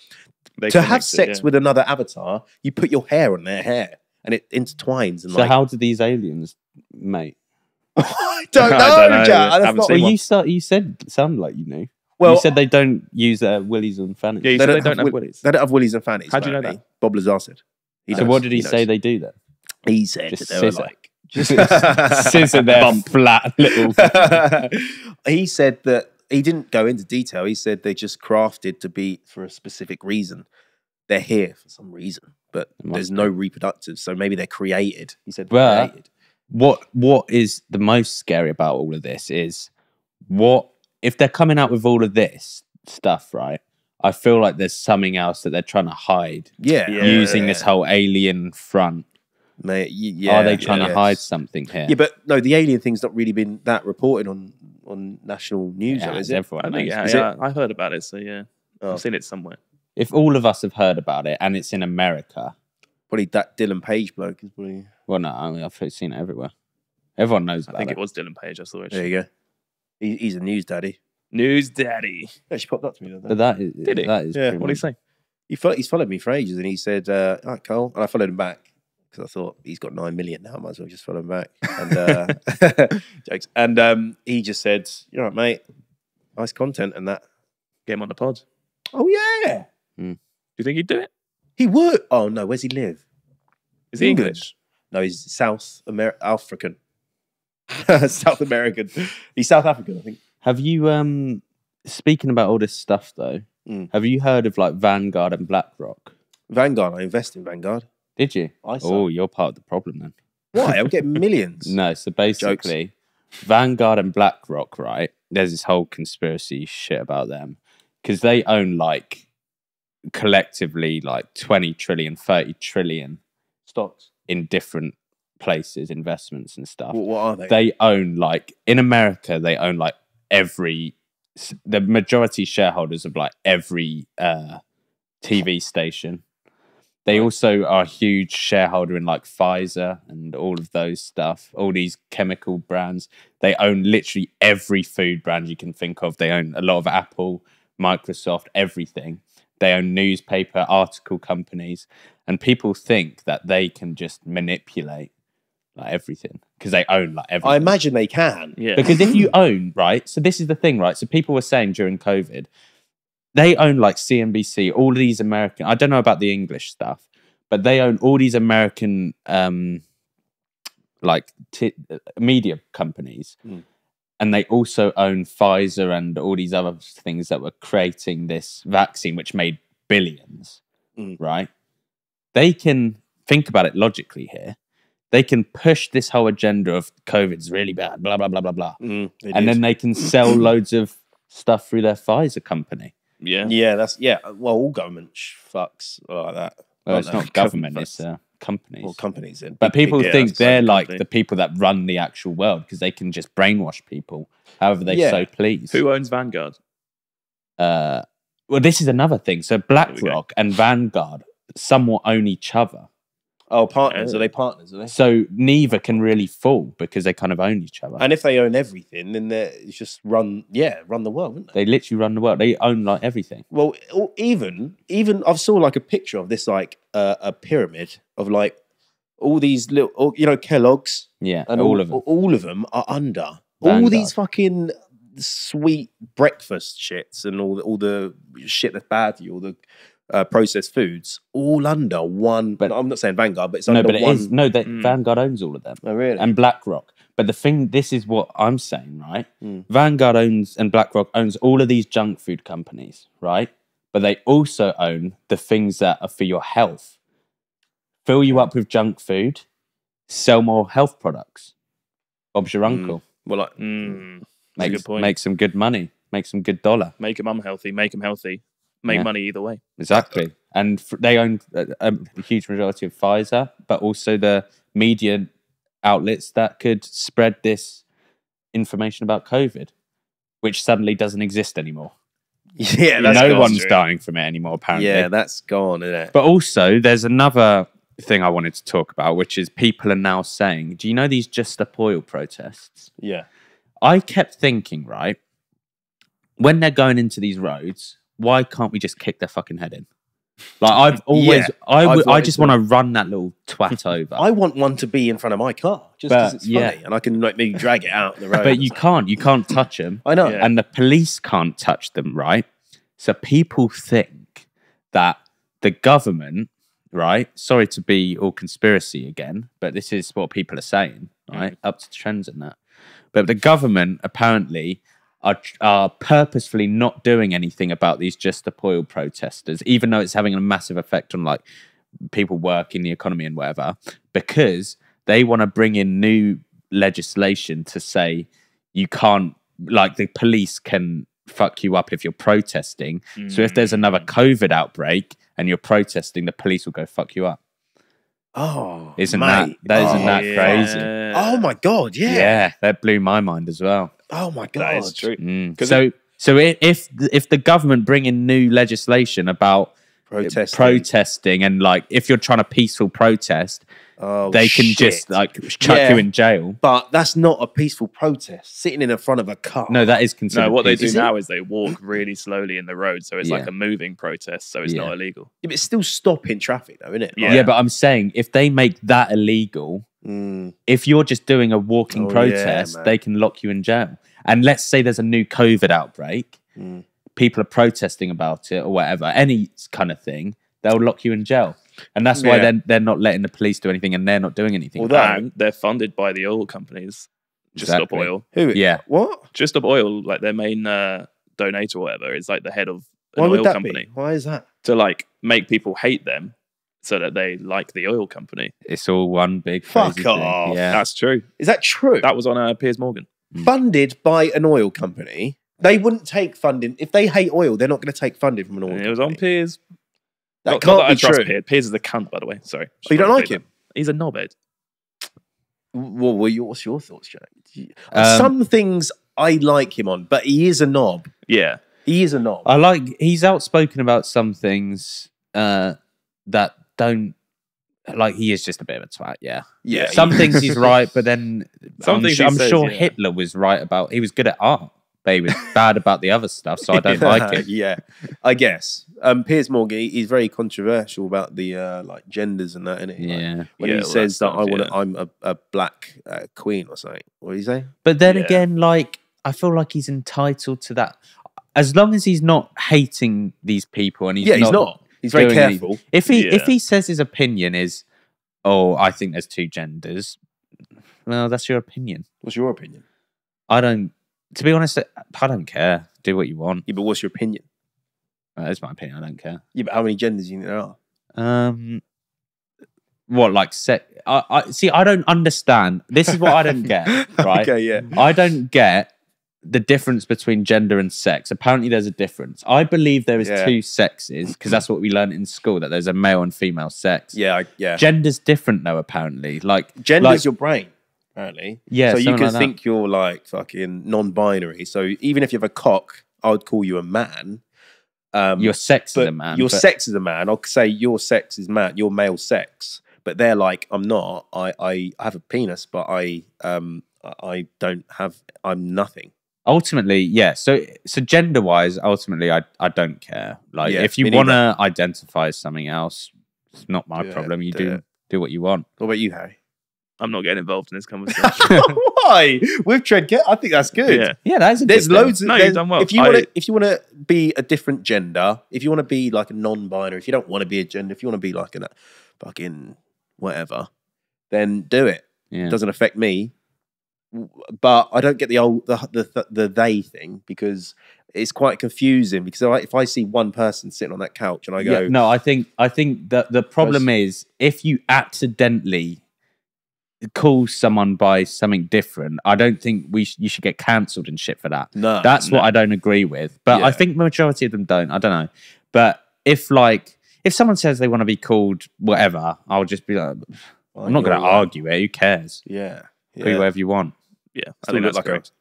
They to have connect it, sex yeah. with another avatar, you put your hair on their hair and it intertwines and So like. how do these aliens mate? I don't know, I don't know. Jack. That's Haven't Well, one. you start, you said sound like you knew. well, you said they don't use uh, willies and fannies. Yeah, you they said don't, they don't have, have willies. They don't have willies and fannies. How do you know apparently. Bob Lazar said. He so knows, what did he, knows. say they do then? He said Just that they were like. Just scissor their flat little. he said that he didn't go into detail. He said they just crafted to be for a specific reason. They're here for some reason, but It must there's no reproductive. So maybe they're created. He said But- created. what what is the most scary about all of this is what if they're coming out with all of this stuff, right? I feel like there's something else that they're trying to hide Yeah, Yeah. using this whole alien front. Mate, yeah, Are they trying yeah, to hide something here? Yeah, but no, the alien thing's not really been that reported on on national news, Yeah, though, is it? everyone I think knows. yeah, Is yeah, I heard about it, so yeah, Oh. I've seen it somewhere. If all of us have heard about it and it's in America, Probably that Dylan Page bloke is probably. well, no, I mean, I've seen it everywhere. Everyone knows I about think it. it was Dylan Page. I saw it. There you go. He, he's a news daddy. News Daddy. Yeah, she popped up to me. the other But day. that is, Did it? that is Yeah, pretty What do you much- say? He fo- he's followed me for ages, and he said, uh, "All right, Cole," and I followed him back because I thought he's got nine million now. I might as well just follow him back. And uh, jokes. And um, he just said, "You're right, mate. Nice content and that." Get him on the pod. Oh yeah, Do you think he'd do it? he would. Oh no, where's he live? Is he England. English? No, he's South Amer- African. South American. He's South African, I think. Have you um speaking about all this stuff though? Mm. Have you heard of like Vanguard and BlackRock? Vanguard. I invest in Vanguard. Did you? I saw. Oh, you're part of the problem then. Why? I'm getting millions. No, so basically, Vanguard and BlackRock, right? There's this whole conspiracy shit about them because they own like collectively like 20 trillion, 30 trillion stocks. in different places, investments and stuff. What, what are they? they own like in America, they own like every the majority shareholders of like every uh, TV station. They also are a huge shareholder in like Pfizer and all of those stuff, all these chemical brands. They own literally every food brand you can think of. They own a lot of Apple, Microsoft, everything. They own newspaper, article companies, and people think that they can just manipulate like everything because they own like everything. I imagine they can. Yeah. Because if you own, right? So this is the thing, right? So people were saying during COVID, they own like CNBC, all of these American. I don't know about the English stuff, but they own all these American, um, like t- media companies, Mm. and they also own Pfizer and all these other things that were creating this vaccine, which made billions, Mm. right? They can think about it logically here. They can push this whole agenda of COVID's really bad, blah blah blah blah blah Mm, and did. then they can sell loads of stuff through their Pfizer company. Yeah. yeah, that's yeah. Well, all government fucks like that. Well, it's they? not government; Government it's uh, companies. Well, companies. Then. but people yeah, think they're same like company. the people that run the actual world because they can just brainwash people however they Yeah. so please. Who owns Vanguard? Uh, well, this is another thing. So BlackRock and Vanguard somewhat own each other. Oh, partners. Oh. Are they partners? Are they? So neither can really fall because they kind of own each other. And if they own everything, then they it's just run. Yeah, run the world, wouldn't they? they literally run the world. They own like everything. Well, or even even I've saw like a picture of this like uh, a pyramid of like all these little, all- you know, Kellogg's Yeah, and all, of them. All of them are under all these fucking sweet breakfast shits and all the, all the shit that's bad for you, all the uh, processed foods, all under one. But But- I'm not saying Vanguard, but it's no, under but it one. is no. That Mm. Vanguard owns all of them. Oh, really? and BlackRock. But the thing, this is what I'm saying, right? Mm. Vanguard owns and BlackRock owns all of these junk food companies, right? But they also own the things that are for your health. Fill you up with junk food, sell more health products. Bob's your Mm. uncle. well, like, Mm. Make, good point. make some good money, make some good dollar. Make them unhealthy. Make them healthy. Make Yeah. money either way. Exactly. And they own uh, a, a huge majority of Pfizer, but also the media outlets that could spread this information about COVID, which suddenly doesn't exist anymore. yeah, that's no one's Drew. dying from it anymore, apparently. Yeah, that's gone, isn't it? but also, there's another thing I wanted to talk about, which is people are now saying, do you know these Just Stop Oil protests? yeah, I kept thinking, right, when they're going into these roads, why can't we just kick their fucking head in? Like I've always, Yeah, I I've I just want to run that little twat over. I want one to be in front of my car just because it's yeah. funny, and I can like maybe drag it out the road. but you can't, you can't touch them. I know. And the police can't touch them, right? So people think that the government, right? Sorry to be all conspiracy again, but this is what people are saying, right? Mm-hmm. Up to trends and that. But the government apparently are, are purposefully not doing anything about these just stop oil protesters, even though it's having a massive effect on like people working the economy and whatever, because they want to bring in new legislation to say you can't, like the police can fuck you up if you're protesting. So if there's another mm. COVID outbreak and you're protesting, the police will go fuck you up. Oh, Isn't mate. that that isn't oh, that crazy? Oh my god, yeah. Yeah. that blew my mind as well. Oh my god, That is true. Mm. 'Cause So so if if the government bring in new legislation about Protesting. protesting and like if you're trying to peaceful protest, Oh, they can shit. just like chuck Yeah. you in jail. But that's not a peaceful protest. Sitting in the front of a car. No, that is considered. No, what they do peaceful. now is they walk really slowly in the road, so it's like a moving protest, so it's Yeah. not illegal. Yeah, but it's still stopping traffic, though, isn't it? Yeah. Yeah. but I'm saying if they make that illegal, Mm, if you're just doing a walking Oh, protest, man. they can lock you in jail. And let's say there's a new COVID outbreak, Mm. people are protesting about it or whatever, any kind of thing, they'll lock you in jail. And that's why Yeah. they're, they're not letting the police do anything and they're not doing anything. Although- about it. They're funded by the oil companies. Just Exactly. Stop Oil. who? Yeah. What? Just Stop Oil, like their main uh, donator or whatever, is like the head of an Why oil would that company be? Why is that? to like make people hate them so that they like the oil company. It's all one big Fuck crazy thing. off. Yeah. That's true. Is that true? That was on uh, Piers Morgan. funded by an oil company. They wouldn't take funding if they hate oil. They're not going to take funding from an oil. It was on. Piers. That not, can't not that be I trust true. Piers. Piers is a cunt, by the way. Sorry. Oh, you don't like him? He's a knobhead. Well, well, your- what's your thoughts, Jack? Um, Some things I like him on, but he is a knob. Yeah. He is a knob. I like he's outspoken about some things uh, that don't like he is just a bit of a twat, yeah. yeah, Some things he's right, but then Some I'm, things su- I'm says, sure yeah. Hitler was right about he was good at art, but he was bad about the other stuff, so I don't like it. yeah, I guess. Um, Piers Morgan, he- he's very controversial about the uh, like genders and that, isn't he? Like, Yeah. when Yeah, he well, says that that I want, yeah. I'm a, a black uh, queen or something. What did he say? But then Yeah. again, like I feel like he's entitled to that. As long as he's not hating these people and he's yeah, he's not. He's very doing any- careful. If he if Yeah. he says his opinion is, oh, I think there's two genders. Well, that's your opinion. What's your opinion? I don't. To be honest, I don't care. Do what you want. Yeah, but what's your opinion? That is my opinion. I don't care. Yeah, but how many genders do you think there are? Um, what like sex? I, I see. I don't understand. This is what I don't get. Right. okay, yeah. I don't get the difference between gender and sex. Apparently, there's a difference. I believe there is Yeah. two sexes because that's what we learned in school that there's a male and female sex. Yeah, I- yeah. Gender's different though. Apparently, like Gender's like- your brain, apparently. Yeah, So you can like think you're like fucking non-binary. So even if you have a cock, I would call you a man. Um, your sex is a man. your but- sex is a man. I'll say your sex is man. Your male sex. But they're like, I'm not. I I have a penis, but I um I don't have. I'm nothing. ultimately, yeah. So so gender wise, ultimately, I I don't care. Like Yeah, if you want to identify as something else, it's not my Do it, problem. You do do do what you want. What about you, Harry? I'm not getting involved in this conversation. Why with Treadcat? I think that's good. yeah. Yeah, that is a There's good loads. Of, No, you've there's- done well. If you want to, if you want to be a different gender, if you want to be like a non-binary, if you don't want to be a gender, if you want to be like a fucking whatever, then do it. Yeah. It doesn't affect me. But I don't get the old the the, the they thing because it's quite confusing. Because if I see one person sitting on that couch and I go, Yeah, no, I think I think that the problem is if you accidentally call someone by something different, I don't think we sh- you should get cancelled and shit for that. no, That's what. I don't agree with. But I think the majority of them don't. I don't know. But if like if someone says they want to be called whatever, I'll just be like, I'm not going to argue it. Who cares? Yeah, Call you yeah. whatever you want. Yeah. I Still think look that's like a- great.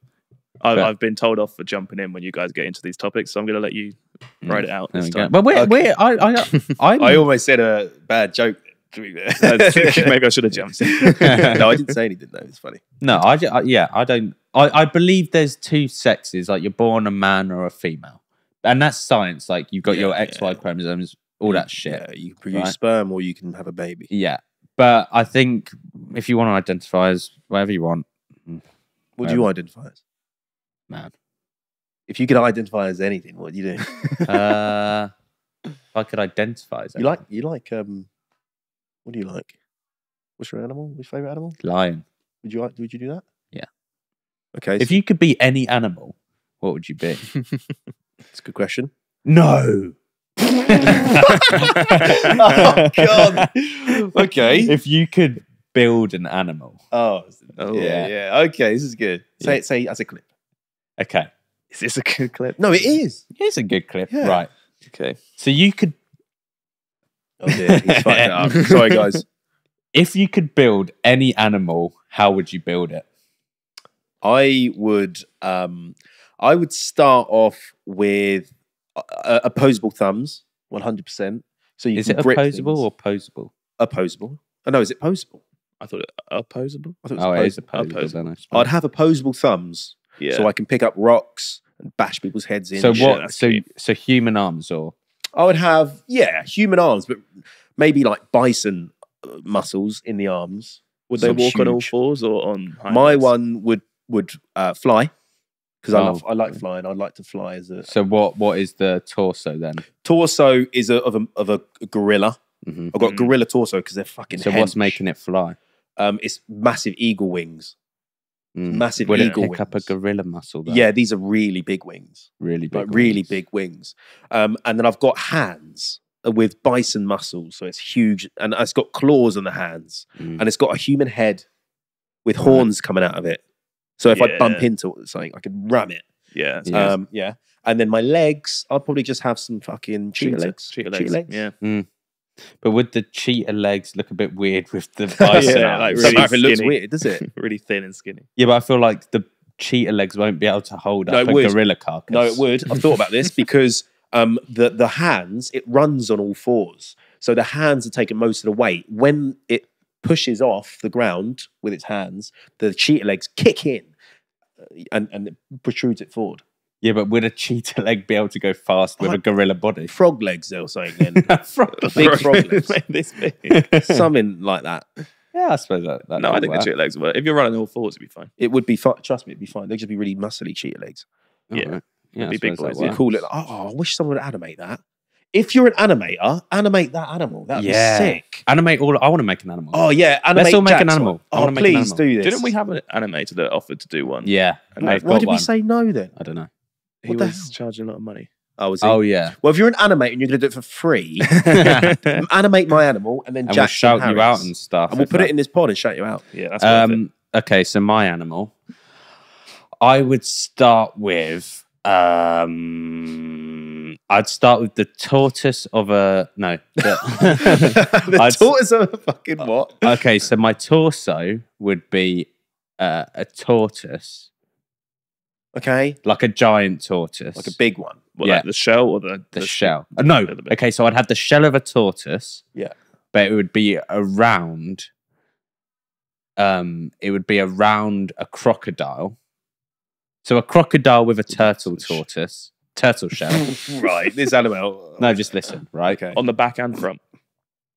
I, But- I've been told off for jumping in when you guys get into these topics, so I'm going to let you mm, write it out this we go. time. But we're, Okay. we're I I I'm, I almost said a bad joke. To be fair. Maybe I should have jumped in. no, I didn't say anything. though. it's funny. No, I, I yeah, I don't. I, I believe there's two sexes, like you're born a man or a female, and that's science. Like you've got Yeah, your. X Y chromosomes all that shit. Yeah, you can produce right? sperm or you can have a baby. Yeah. But I think if you want to identify as whatever you want, What do you identify as? man. If you could identify as anything, what do you do? uh, if I could identify as you like you like um what do you like? What's your animal? What's your favorite animal? lion. Would you like would you do that? Yeah. Okay. If you could be any animal, what would you be? That's a good question. no. oh god. okay. If you could build an animal, Oh, Oh, yeah, yeah. Okay, this is good. Say it say it as a clip. okay, Is this a good clip? No, it is. here's a good clip. Yeah. Right. Okay. So you could, Oh dear, he's fucked it up. Sorry guys. if you could build any animal, how would you build it? I would um I would start off with uh, opposable thumbs, one hundred percent. So you Is can it grip opposable or posable? opposable? Oh no, is it posable? I thought it opposable. I thought it was Oh, it is opposable. opposable. Opposable. I I'd have opposable thumbs, Yeah. so I can pick up rocks and bash people's heads in. so and shit. what? So cute. so human arms or I would have, yeah, human arms, but maybe like bison uh, muscles in the arms. Would they Some walk on all huge- fours or on? hind My legs? one would would uh, fly because I Oh. love I like flying. I'd like to fly as a so what? What is the torso then? torso is a, of a of a gorilla. Mhm. I've got Mm. gorilla torso because they're fucking. So what's hench. making it fly? Um, it's massive eagle wings. Mm. Massive Would it eagle pick up a gorilla muscle? Though? Yeah, these are really big wings, really big. like really big wings. Um, and then I've got hands uh, with bison muscles, so it's huge, and it's got claws on the hands, Mm. and it's got a human head with Right. horns coming out of it. So if I bump into something, I could ram it. Yeah. Yeah. Um, yeah. And then my legs, I'll probably just have some fucking cheetah, legs. Cheetah legs. Yeah. But would the cheetah legs look a bit weird with the bison Yeah, like really it looks weird, does it? really thin and skinny. Yeah, but I feel like the cheetah legs won't be able to hold No, up a would. gorilla carcass. No, it would. I've thought about this because um, the the hands it runs on all fours, so the hands are taking most of the weight. When it pushes off the ground with its hands, the cheetah legs kick in uh, and and it protrudes it forward. Yeah, but would a cheetah leg be able to go fast with a gorilla body? Frog legs, they'll say again, Frog big frog legs, this big. something like that. Yeah, I suppose that. that no, I could think the work. cheetah legs work. If you're running all fours, it'd be fine. It would be fine. Trust me, it'd be fine. They'd just be really muscly cheetah legs. Yeah. Alright. yeah, I Be big suppose that boys, yeah. Cool. It. Oh, I wish someone would animate that. If you're an animator, animate that animal. That'd Yeah. be sick. Animate all. I want to make an animal. Oh yeah, animate Let's all make an animal. one. Oh, wanna an please animal. do this. Didn't we have an animator that offered to do one? yeah. And I've Why got did we say no then? I don't know. He What the was hell? charging a lot of money. Oh, was he? Oh yeah. Well, if you're an animator and you're going to do it for free, animate my animal and then we'll Jack shout you out and stuff. and we'll put that- it in this pod and shout you out. Yeah, that's worth it. Um, okay, so my animal, I would start with. Um, I'd start with the tortoise of a no. the- the I'd- tortoise of a fucking what? okay, so my torso would be uh, a tortoise, Okay, like a giant tortoise, like a big one. What, yeah. like the shell or the the shell. Uh, no, the okay, so I'd have the shell of a tortoise. Yeah. but it would be around. Um, it would be around a crocodile. So a crocodile with a turtle tortoise, turtle shell. right, this animal. no, just listen, right? Okay, on the back and front,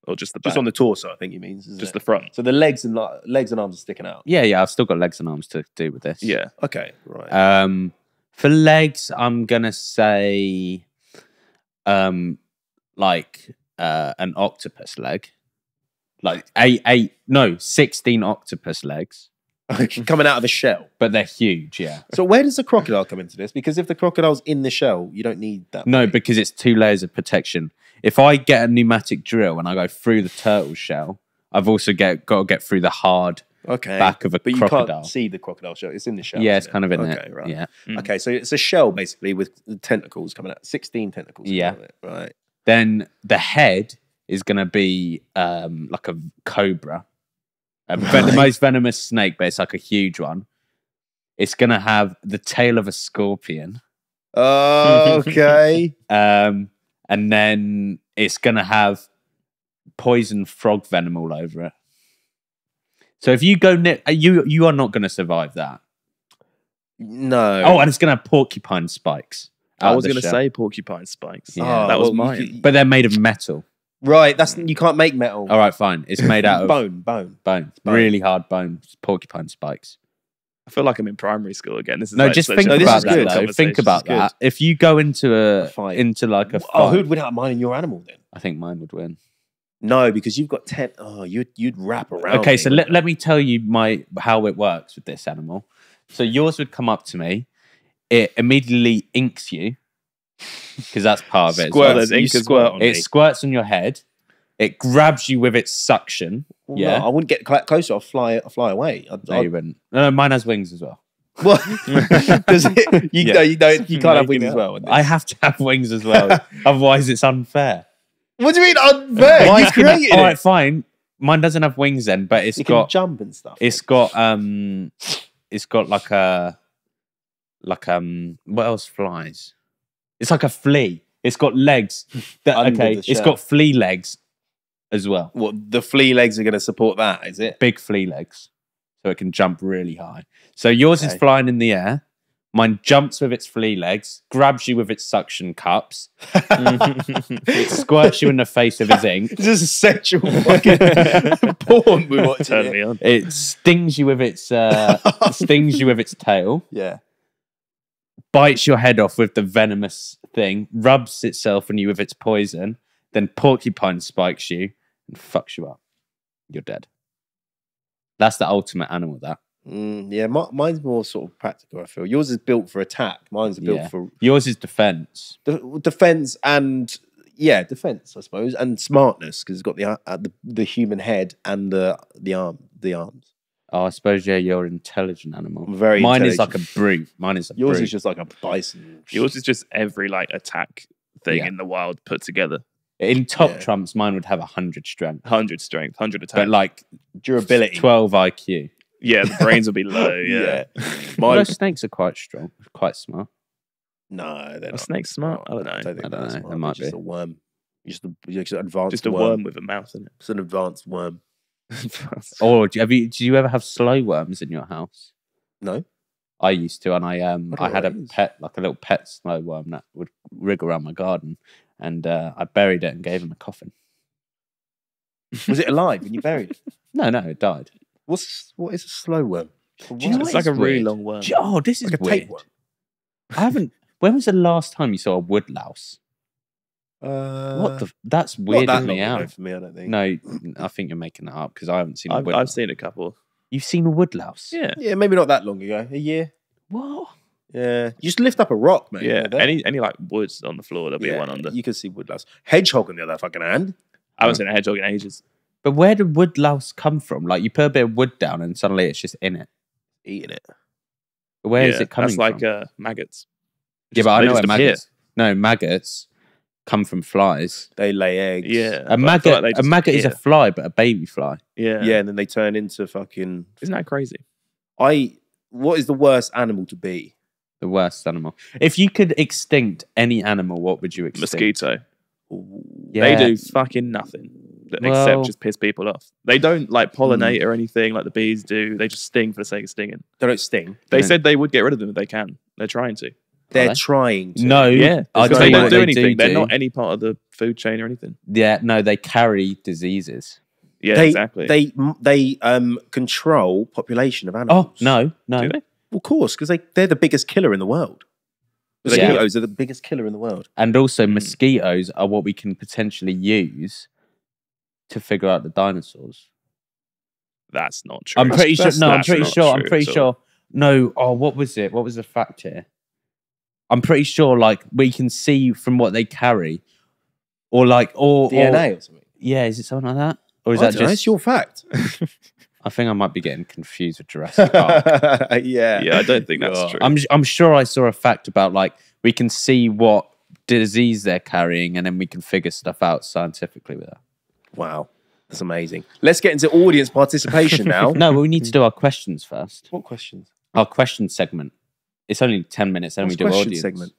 or just the back? just on the torso. I think he means. just it? the front. So the legs and legs and arms are sticking out. Yeah, yeah. I've still got legs and arms to do with this. Yeah, Okay, right. Um, for legs, I'm gonna say, um, like uh, an octopus leg, like eight, eight, no, sixteen octopus legs, Coming out of a shell. but they're huge. Yeah. So where does the crocodile come into this? Because if the crocodile's in the shell, you don't need that. No, because it's two layers of protection. If I get a pneumatic drill and I go through the turtle shell, I've also get got to get through the hard okay. back of a but you crocodile. can't see the crocodile shell. It's in the shell. yeah, isn't it's it? kind of in okay, there. Right. Yeah. Mm. Okay, so it's a shell basically with tentacles coming out. Sixteen tentacles. coming Yeah. out of it, Right. Then the head is going to be um, like a cobra, a ve- the most venomous snake, but it's like a huge one. It's going to have the tail of a scorpion, Okay. um, and then it's going to have poison frog venom all over it. So if you go near, uh, you you are not going to survive that. no. Oh, and it's going to have porcupine spikes I was going to say porcupine spikes. Yeah. Oh, that was well, mine. but they're made of metal. right, that's you can't make metal. All right, fine. It's made out of bone, bone. bone, bone. really hard bone, porcupine spikes. I feel like I'm in primary school again. This is No, like just such think No, about that. good Though. conversation. Think about that. If you go into a, A fight. into like a Oh, who'd win out mine and your animal then? I think mine would win. No, because you've got ten. Oh, you'd you'd wrap around. Okay, me, so let, let me tell you my how it works with this animal. So yours would come up to me, it immediately inks you because that's part of it. Squirt. well. You squirt It squirts on your head. It grabs you with its suction. Well, yeah. no, I wouldn't get cl- closer. I'll fly. I'll fly away. I'd, No, you I'd, wouldn't. No, no, mine has wings as well. what? Does it? You Yeah. know, you know, you can't have wings as well. I have to have wings as well. Otherwise, it's unfair. what do you mean unfair? Why you created all it. right, fine. Mine doesn't have wings then, but it's you can got jump and stuff. it's got um it's got like a like um what else flies it's like a flea it's got legs that okay it's got flea legs as well what the flea legs are going to support that? Is it? big flea legs so it can jump really high so yours is Okay. flying in the air mine jumps with its flea legs grabs you with its suction cups it squirts you in the face with its ink This is a sexual fucking porn we're watching. Turn here. me on. it stings you with its uh stings you with its tail Yeah. bites your head off with the venomous thing, rubs itself on you with its poison, then porcupine spikes you and fucks you up. You're dead. That's the ultimate animal. That Mm, yeah, mi- mine's more sort of practical. I feel yours is built for attack. Mine's built Yeah. for yours is defense. de- defense and yeah, defense, I suppose, and smartness because it's got the, uh, uh, the the human head and the the arm the arms. Oh, I suppose yeah, you're an intelligent animal. I'm very Mine is like a brute. Mine is a Yours brute. is just like a bison. Yours is just every like attack thing Yeah. in the wild put together. In top Yeah. trumps. Mine would have hundred strength, Hundred strength, hundred attack. but like durability. twelve IQ. yeah, the brains will be low. Yeah, Mine, Most snakes are quite strong, quite smart. no, they're Are not. snakes smart? I don't know. I don't think I don't they're know. smart. They They're might just be. a worm. Just a, you're just an advanced Just a worm with a mouth in it. It's an advanced worm. it. Or do you, have you? Do you ever have slow worms in your house? No, I used to, and I um I don't I know had a what pet, like a little pet slow worm that would wriggle around my garden, and uh, I buried it and gave him a coffin. was it alive when you buried it? No, no, it died. What's what is a slow worm? Do you know it's what like a really weird? long worm. Do you- Oh, this is Like a weird. tapeworm. I haven't. When was the last time you saw a woodlouse? Uh, what the? f- That's not weirding that me long ago out. for me, I don't think. No, I think you're making that up because I haven't seen a I've, woodlouse. I've seen a couple. You've seen a woodlouse? Yeah, Yeah, maybe not that long ago. A year. What? Yeah, you just lift up a rock, mate. yeah. you? Any any like woods on the floor, there'll be Yeah, one under. You can see woodlouse. Hedgehog on the other fucking hand. I haven't seen a hedgehog in ages. But where did woodlouse come from? Like you put a bit of wood down and suddenly it's just in it. Eating it. Where is yeah, it coming That's like from? uh, maggots. yeah, but I know where appear. maggots. No, maggots come from flies. They lay eggs. Yeah, A but I feel maggot, like they a just maggot is a appear. fly, but a baby fly. yeah, Yeah, and then they turn into fucking. Isn't that crazy? I. What is the worst animal to be? The worst animal. If you could extinct any animal, what would you extinct? Mosquito. Yeah. They do fucking nothing th- Well- except just piss people off. They don't like pollinate or anything like the bees do. They just sting for the sake of stinging. They don't sting. They Yeah. said they would get rid of them if they can. They're trying to. They're they? trying to. No, Yeah, because they don't what do they anything. They're do. not any part of the food chain or anything. Yeah, no, they carry diseases. Yeah, they, exactly. They they um control population of animals. Oh animals. no, no. Do they? Well, of course, because they they're the biggest killer in the world. Yeah. Mosquitoes are the biggest killer in the world. And also, Hmm. mosquitoes are what we can potentially use to figure out the dinosaurs. That's not true. I'm pretty sure. That's- No, I'm pretty sure. I'm pretty sure. No. Oh, what was it? What was the fact here? I'm pretty sure. Like we can see from what they carry, or like, or DNA Or, or something. yeah, is it something like that? Or is I that don't know, just? it's your fact. I think I might be getting confused with Jurassic Park. yeah. Yeah, I don't think that's true. I'm I'm sure I saw a fact about like we can see what disease they're carrying, and then we can figure stuff out scientifically with that. Wow. That's amazing. Let's get into audience participation now. No, but we need to do our questions first. What questions? Our question segment. It's only ten minutes, then What's we do question audience segment?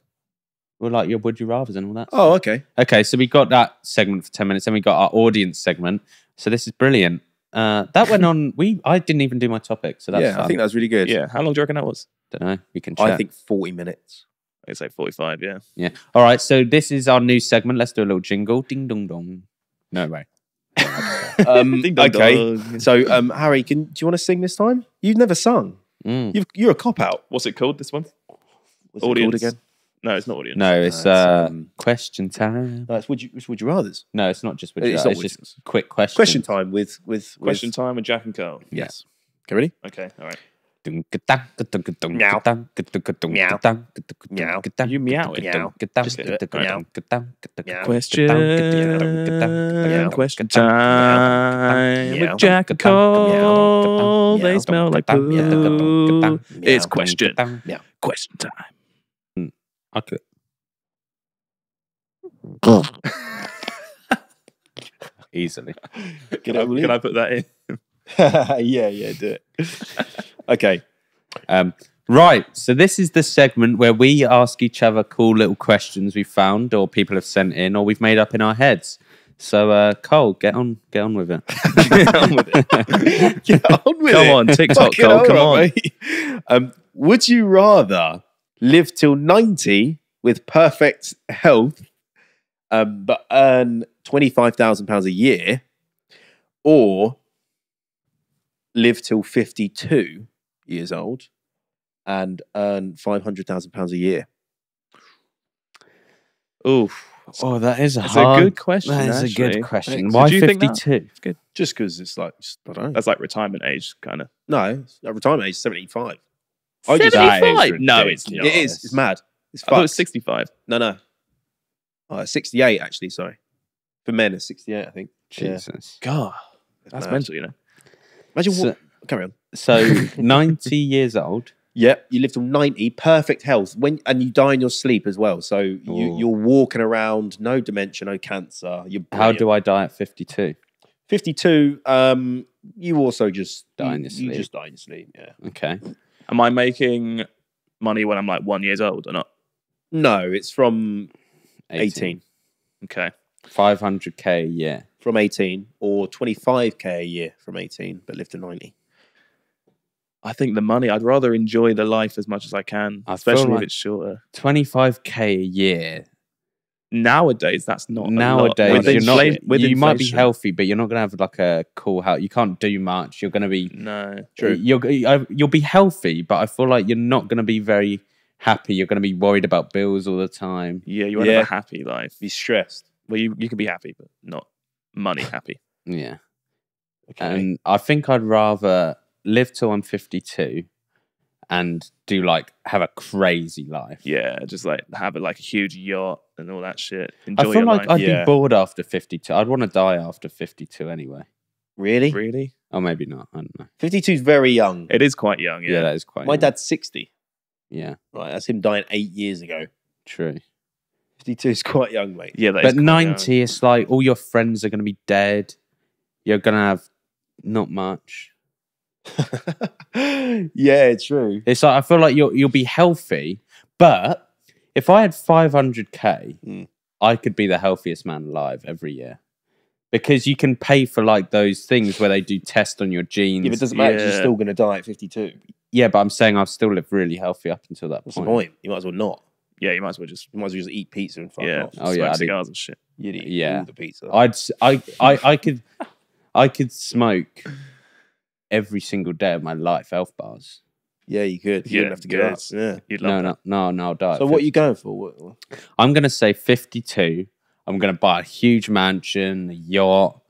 Well, like your would you rather's and all that. Oh, okay. Okay, so we got that segment for ten minutes, then we got our audience segment. So this is brilliant. Uh, that went on. We I didn't even do my topic, so that's yeah, fun. I think that was really good. yeah, how long do you reckon that was? Don't know. We can check. I think 40 minutes. I'd say 45, yeah. Yeah. All right. So this is our new segment. Let's do a little jingle. Ding dong dong. No way. Um, Ding dong okay. dong. So, um, Harry, can do you want to sing this time? You've never sung. Mm. You've, you're a cop out. What's it called, this one? What's it called Audience. again? No, it's not audience. No, it's it's, uh, um, question time. No, it's would you it's would you rather's No, it's not just with It's it's, not it's with- just quick question. question time with with with- Question time with Jack and Carl. Yes. Okay, ready? Okay, all right. Meow. Meow. Meow. You meowing. Meow. Just do it. Meow. Meow. Question. Question time Meow. with Jack and Meow. They Meow. smell like Meow. poo. It's question. Meow. Question time. Okay. Easily. Can I, can I put that in? yeah, yeah, do it. okay. Um, right. So this is the segment where we ask each other cool little questions we found, or people have sent in, or we've made up in our heads. So, uh, Cole, get on, get on with it. Get on with it. Get on with Come it. on, TikTok, Fucking Cole, come on. mate. Um, would you rather live till 90 with perfect health, um, but earn £25,000 a year, or live till 52 years old and earn £500,000 a year? Oof. Oh, that is a That's a good question, That is a good question. Thanks. Why Did you think that? fifty-two? Just because it's like, just, I don't know. That's like retirement age, kind of. no, retirement age, 75. I just- That is 75? No, it's not. It is. It's mad. It's I thought it was 65. No, no. Oh, 68, actually, sorry. For men, it's 68, I think. Yeah. Jesus. God, that's mad. mental, you know. Imagine So- what. Carry on. So ninety years old. Yep, you live till 90, perfect health, when and you die in your sleep as well. So you, you're walking around, no dementia, no cancer. You're How do I die at fifty-two? 52, um, you also just Die in your sleep. You sleep. just die in your sleep, yeah. Okay. Am I making money when I'm like one years old or not? No, it's from 18. Okay. Five hundred k a year. From 18, or 25k a year from 18, but live to 90. I think the money, I'd rather enjoy the life as much as I can, I especially like- if it's shorter. Twenty-five k a year. Nowadays, that's not. a lot. Nowadays, you're not. with you might be healthy, but you're not gonna have like a cool house. You can't do much. You're gonna be. No. True. You're you'll be healthy, but I feel like you're not gonna be very happy. You're gonna be worried about bills all the time. Yeah, you won't Yeah. have a happy life. Be stressed. Well, you, you can be happy, but not money happy. Yeah. Okay. And I think I'd rather live till I'm 52 and do like have a crazy life. Yeah, just like have it like a huge yacht and all that shit. I feel your like life. I'd Yeah. be bored after 52. I'd want to die after 52 anyway. really? Really? Or maybe not. I don't know. 52 is very young. It is quite young, Yeah, yeah. that is quite. My young. dad's 60. Yeah, Right, that's him dying eight years ago. true. 52 is quite young, mate. yeah, that is But quite 90, young. it's like all your friends are going to be dead. You're going to have not much. yeah, true. It's like I feel like you'll you'll be healthy, but if I had 500k, Mm. I could be the healthiest man alive every year. Because you can pay for like those things where they do test on your genes. Yeah, but it doesn't matter. 'cause You're still going to die at 52. Yeah, but I'm saying I've still lived really healthy up until that What's the point. point? You might as well not. Yeah, you might as well just You might as well just eat pizza and fuck yeah, off. Oh, smoke yeah, I'd cigars and shit. You'd eat Yeah. all the pizza. I'd s- I I I could I could smoke every single day of my life health bars. yeah, you could. You Yeah, wouldn't have to get yeah, up. Yeah. You'd love No, no, no, no, I'll die. So what are you going for? What, what- I'm gonna say 52. I'm gonna buy a huge mansion, a yacht.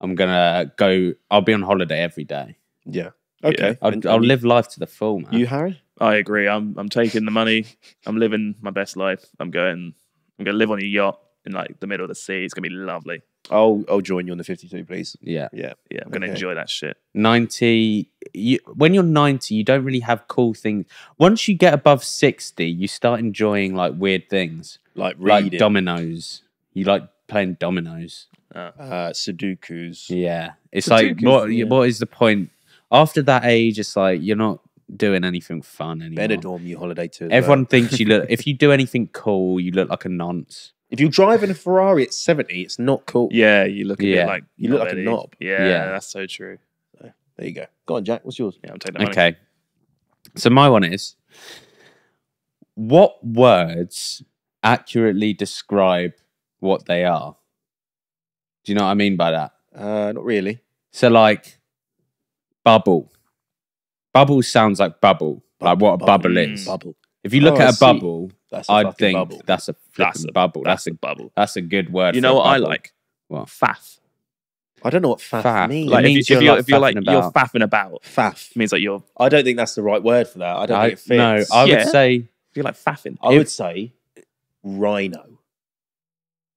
I'm gonna go. I'll be on holiday every day. Yeah. Okay. I'll, And- I'll and live life to the full, man. You, Harry? I agree. I'm I'm taking the money. I'm living my best life. I'm going. I'm going to live on a yacht in like the middle of the sea. It's going to be lovely. I'll I'll join you on the 52, please. yeah, Yeah. Yeah, I'm going to Okay. enjoy that shit. 90. You, when you're 90, you don't really have cool things. Once you get above 60, you start enjoying like weird things, Like like dominoes. You like playing dominoes. uh, uh Sudokus. Yeah, it's Sudokus, like what? yeah. What is the point? After that age, it's like you're not doing anything fun anymore. Benidorm, you holiday too. Everyone well. thinks you look. If you do anything cool, you look like a nonce. If you're driving a Ferrari at 70, it's not cool. Yeah, you look a Yeah. bit like You look like a ready. knob. Yeah, Yeah. that's so true. There you go. Go on, Jack. What's yours? Yeah, I'm taking that money. Okay. So my one is what words accurately describe what they are? Do you know what I mean by that? Uh, not really. So, like, bubble. Bubble sounds like bubble, like what a bubble Mm. is. Bubble. If you look Oh, I at a see. bubble, That's a I'd fucking think bubble. that's a That's a bubble. That's That's a bubble. That's a good word. You know a what I like? What? Faff. I don't know what faff, Faff. means. Like if, means you, if you're, you're, like, if you're like faffing you're about. faffing about, faff. means like you're I don't think that's the right word for that. I don't I, think it fits. no, I Yeah. would say you're like faffing. I if- would say rhino.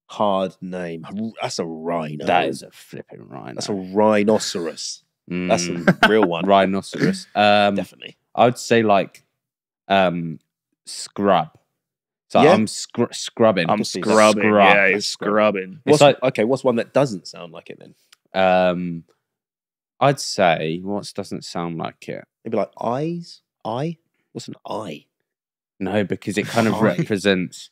Hard name. That's a rhino. that is a flipping rhino. That's a rhinoceros. That's Mm, a real one. rhinoceros. Um, Definitely. I would say like um, scrub. So Yeah. I'm scr- scrubbing. I'm scrubbing. Scrub. Yeah, he's scrubbing. What's, like- okay, what's one that doesn't sound like it then? Um, I'd say what doesn't sound like it. Maybe like eyes? Eye? What's an eye? No, because it kind of represents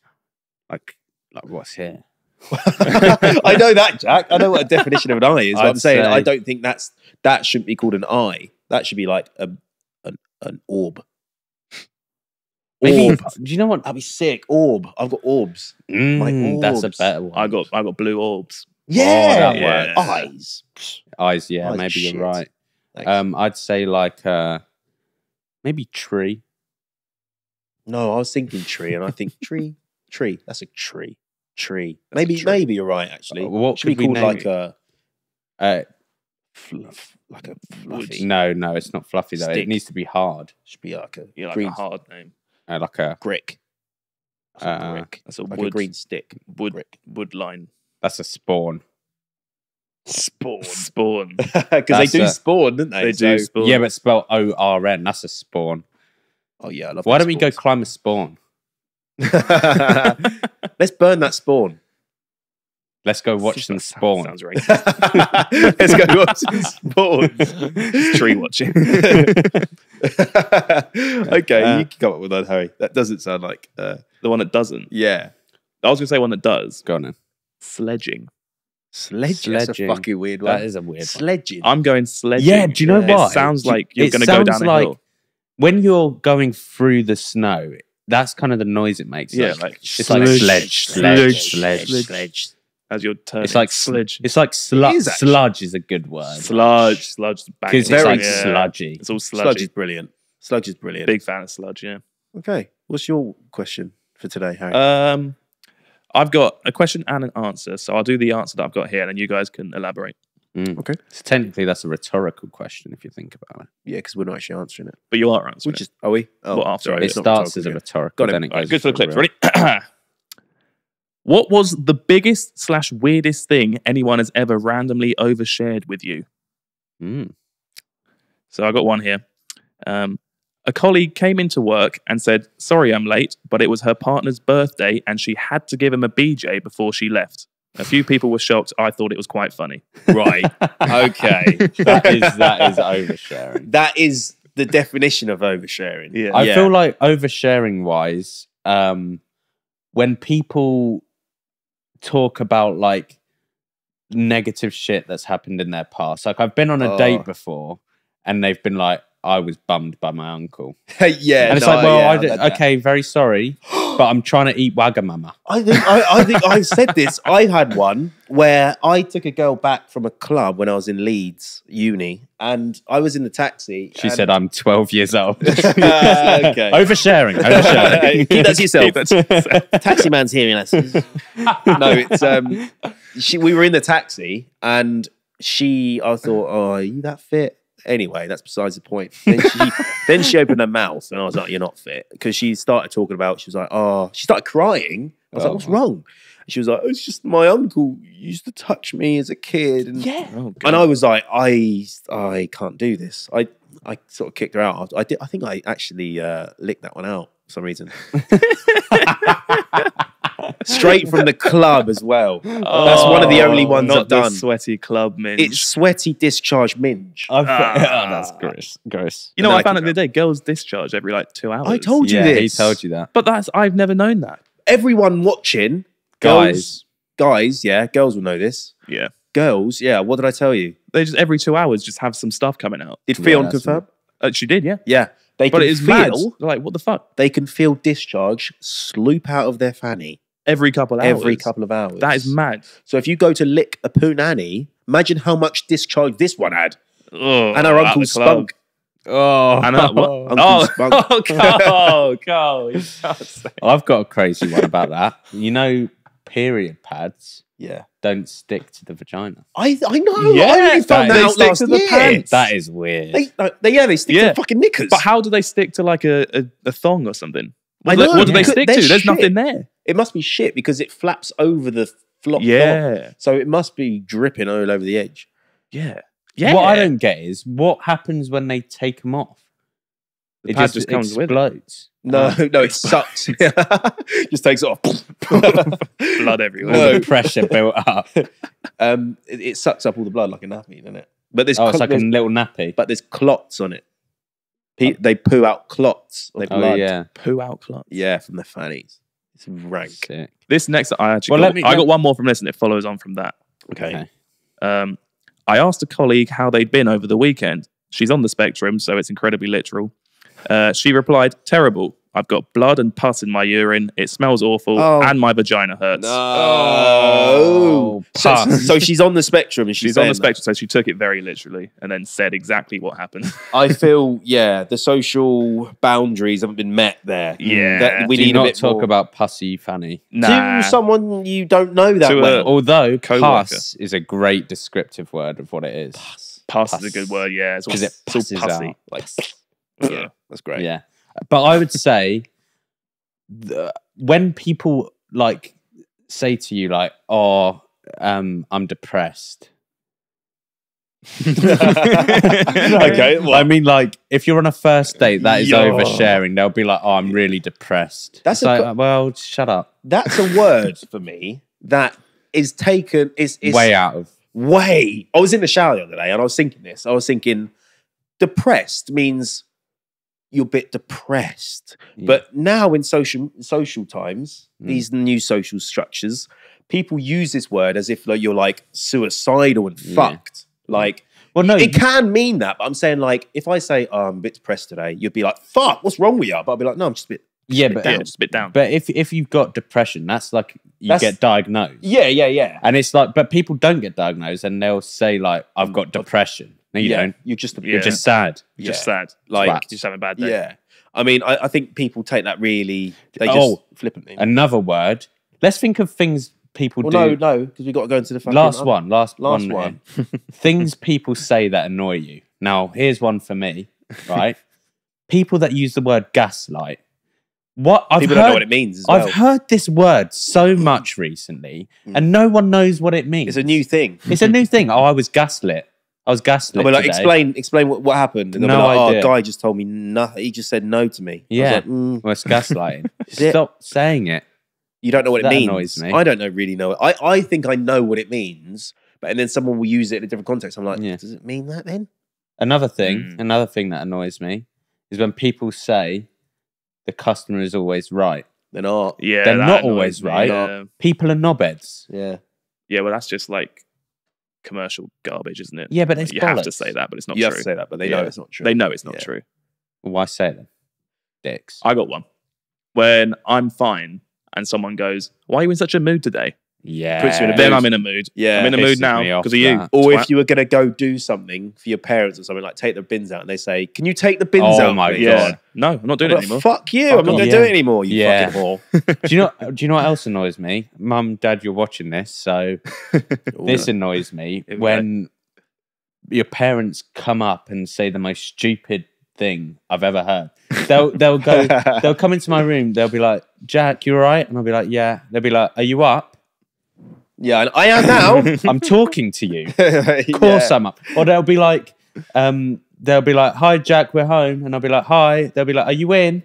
like like what's here. I know that, Jack. I know what a definition of an eye is. But I'm saying say- I don't think that's that shouldn't be called an eye. That should be like a an, an orb. Maybe Orb. do you know what? That'd be sick. Orb. I've got orbs. Mm, that's a better one. I got I got blue orbs. Yeah. that works. Eyes. eyes. Yeah, Eyes maybe shit. you're right. Thanks. Um, I'd say like uh, maybe tree. no, I was thinking tree, and I think tree, tree. That's a tree. Tree. Maybe, tree. maybe you're right. Actually, Uh, what should be we called like it? a Uh, fluff, like a fluffy. no, no, it's not fluffy though. It needs to be hard. Should be like a You like green a hard name. Uh, like a brick. That's a Uh, brick. That's a Like wood a green stick. wood brick. wood line. that's a spawn. Spawn. Spawn. Because they do a- spawn, don't they? They do So- spawn. Yeah, but spell O R N. That's a spawn. Oh yeah, I love. Why don't we go climb a spawn? Let's burn that spawn. Let's go watch some That spawn. Sounds racist. Let's go watch some spawn. Tree watching. okay, Uh, you can come up with that, Harry. That doesn't sound like. Uh, the one that doesn't. yeah, I was gonna say one that does. Go on then. Sledging. sledging. That's a Sledging. fucking weird one. That is a weird one. sledging. I'm going sledging. Yeah, do you know Yeah. what? It sounds like you're gonna go sounds down a like hill. when you're going through the snow. That's kind of the noise it makes. Yeah, like, like it's like sledge, sledge, sledge, sledge. As you're turning. It's like sludge. It's like slu- It is actually. sludge is a good word sludge. Sludge. because it's Very like yeah. sludgy. It's all sludgy. Sludge is brilliant. Sludge is brilliant. Big fan of sludge. Yeah. Okay, what's your question for today, Harry? Um, I've got a question and an answer, so I'll do the answer that I've got here, and then you guys can elaborate. Mm. Okay. So technically, that's a rhetorical question if you think about it. yeah, because we're not actually answering it. But you are answering. It. Which it. is are we? Oh, Well, after sorry, it It it's not starts as a rhetorical, Got it. then it All right, goes. good for the clips. real. Ready? what was the biggest slash weirdest thing anyone has ever randomly overshared with you? Mm. So I got one here. Um, a colleague came into work and said, "Sorry, I'm late, but it was her partner's birthday, and she had to give him a BJ before she left." A few people were shocked. I thought it was quite funny. Right. okay. that is that is oversharing. That is the definition of oversharing. Yeah. I Yeah. feel like oversharing wise, um, when people talk about like negative shit that's happened in their past, like I've been on a Oh. date before and they've been like, I was bummed by my uncle. yeah. and it's no, like, well, yeah, okay, very sorry, but I'm trying to eat Wagamama. I think I, I think I've said this. I had one where I took a girl back from a club when I was in Leeds uni, and I was in the taxi. She and- said, I'm 12 years old. okay. oversharing, oversharing. Keep that to yourself. Keep that to yourself. taxi man's hearing us. no, it's um, she. We were in the taxi, and she. I thought, oh, are you that fit? Anyway, that's besides the point. Then she, then she opened her mouth, and I was like, "You're not fit," because she started talking about. She was like, "Oh," she started crying. I was like, Oh. "What's wrong?" And she was like, oh, "It's just my uncle used to touch me as a kid." And yeah. Oh, and I was like, I I can't do this. I I sort of kicked her out. I did. I think I actually uh, licked that one out for some reason. Straight from the club as well. That's one of the only ones Oh, not I've done. Sweaty club minge. It's sweaty discharge minge. I've, Ah. oh, that's gross. Gross. you know, And I then found I out the other day, girls discharge every like two hours. I told you yeah, this. he told you that. but that's I've never known that. Everyone watching, Guys. girls, guys, yeah, girls will know this. Yeah, Girls, yeah. What did I tell you? they just every two hours just have some stuff coming out. Did Yeah, Fion confirm? Uh, she did, yeah. Yeah, They But can it is feel mad. Like, what the fuck? they can feel discharge sloop out of their fanny Every couple hours. every couple of hours. That is mad. So if you go to lick a poonanny, imagine how much discharge this one had. Oh, and our at uncle the. Spunk. Oh, And uh, what? Uncle oh, Spunk. oh, Carl, Carl, you can't say- I've got a crazy one about that. You know, period pads Yeah. don't stick to the vagina. I I know. Yeah, I only found that that is- out last year. pants. That is weird. They, uh, they, yeah, they stick Yeah. to fucking knickers. But how do they stick to like a, a, a thong or something? What, I do they- know, what do they stick They're to? There's shit. nothing there. It must be shit because it flaps over the flop. flop. Yeah. So it must be dripping all over the edge. Yeah. Yeah. What I don't get is what happens when they take them off. The it pad just, just comes with it. explodes. No, no, it sucks. Just takes it off. Blood All everywhere. No. the pressure built up. Um, it, it sucks up all the blood like a nappy, doesn't it? But there's, Oh, it's cl- like a little nappy. but there's clots on it. Pe- they poo out clots of Oh blood. yeah, Poo out clots. Yeah, from the fannies. It's rank. sick. This next, I actually Well, got, let me- I got one more from this, and it follows on from that. Okay. Okay. Um, I asked a colleague how they'd been over the weekend. She's on the spectrum, so it's incredibly literal. Uh, she replied, "Terrible. I've got blood and pus in my urine. It smells awful, Oh. and my vagina hurts." Oh, so, pus. so she's on the spectrum and she's, She's on the saying that. spectrum, so she took it very literally, and then said exactly what happened. I feel, yeah, the social boundaries haven't been met there. Yeah. That we Do need not a bit talk more. about pussy fanny. nah, to someone you don't know that To a- Although Co-worker. pus is a great descriptive word of what it is. pus, is a good word. Yeah, it's all, 'Cause it it's all passes pussy. out. Like, Yeah. yeah, that's great. Yeah. But I would say the, when people like say to you like, "Oh, um, I'm depressed." okay, well, I mean, like, if you're on a first date, that is Yo. oversharing. They'll be like, "Oh, I'm really depressed." That's It's a like, co- well, shut up. that's a word for me that is taken is is Way out of way. I was in the shower the other day and I was thinking this. I was thinking depressed means you're a bit depressed. Yeah. But now in social social times, Mm. these new social structures, people use this word as if like you're like suicidal and Yeah. fucked. Like well, no, it can mean that, but I'm saying like if I say oh, I'm a bit depressed today, you'd be like, "Fuck, what's wrong with you?" But I'll be like, "No, I'm just a bit." yeah, bit but Yeah, down. just a bit down. but if if you've got depression, that's like you That's- get diagnosed. Yeah, yeah, yeah. And it's like, but people don't get diagnosed, and they'll say like, "I've got depression." No, you yeah, don't. You're just a bit. Yeah. You're just sad. just yeah. sad. Like, Like, just having a bad day. Yeah. I mean, I, I think people take that really. They just Oh. flippantly. Another word. Let's think of things people well, do. no, no, because we got to go into the fucking last one. Last, Last one. here. things people say that annoy you. Now, here's one for me. Right. people that use the word gaslight. What I've People heard, don't know what it means as well. I've heard this word so much recently, hmm. and no one knows what it means. It's a new thing. It's a new thing. Oh, I was gaslit. I was gaslit. I mean, like, today. explain, explain what, what happened. And No be like, oh, idea. guy just told me nothing. He just said no to me. I was Yeah. like, mm, Well, it's gaslighting. Is it? Stop saying it. you don't know what it means. annoys me. I don't know really know. It. I, I think I know what it means, but and then someone will use it in a different context. I'm like, Yeah. does it mean that then? Another thing, Mm. another thing that annoys me is when people say the customer is always right. They're not. Yeah, They're not always me. right. Yeah. People are knobheads. Yeah. yeah, well, that's just like commercial garbage, isn't it? Yeah, but it's you have to say that, but it's not you true. have to say that, but they Yeah. know it's not true. They know it's not Yeah. true. Why say them? Dicks. I got one. When I'm fine and someone goes, "Why are you in such a mood today?" Yeah. puts you in a Then. I'm in a mood. Yeah. I'm in a mood now because of you. that. Or if you were going to go do something for your parents or something, like take the bins out, and they say, "Can you take the bins Oh out?" my please?" yeah, God. no, I'm not doing But it anymore. Fuck you! Fuck I'm not going to do it anymore. You Yeah. fucking whore. do you know? Do you know what else annoys me? Mum, Dad, you're watching this, so this annoys me Here we go. when your parents come up and say the most stupid thing I've ever heard. They'll they'll go they'll come into my room. They'll be like, "Jack, you all right?" And I'll be like, "Yeah." They'll be like, "Are you up?" Yeah, and I am now. I'm talking to you. of Of course I'm up. Or they'll be like, um, they'll be like, "Hi, Jack, we're home," and I'll be like, "Hi." They'll be like, "Are you in?"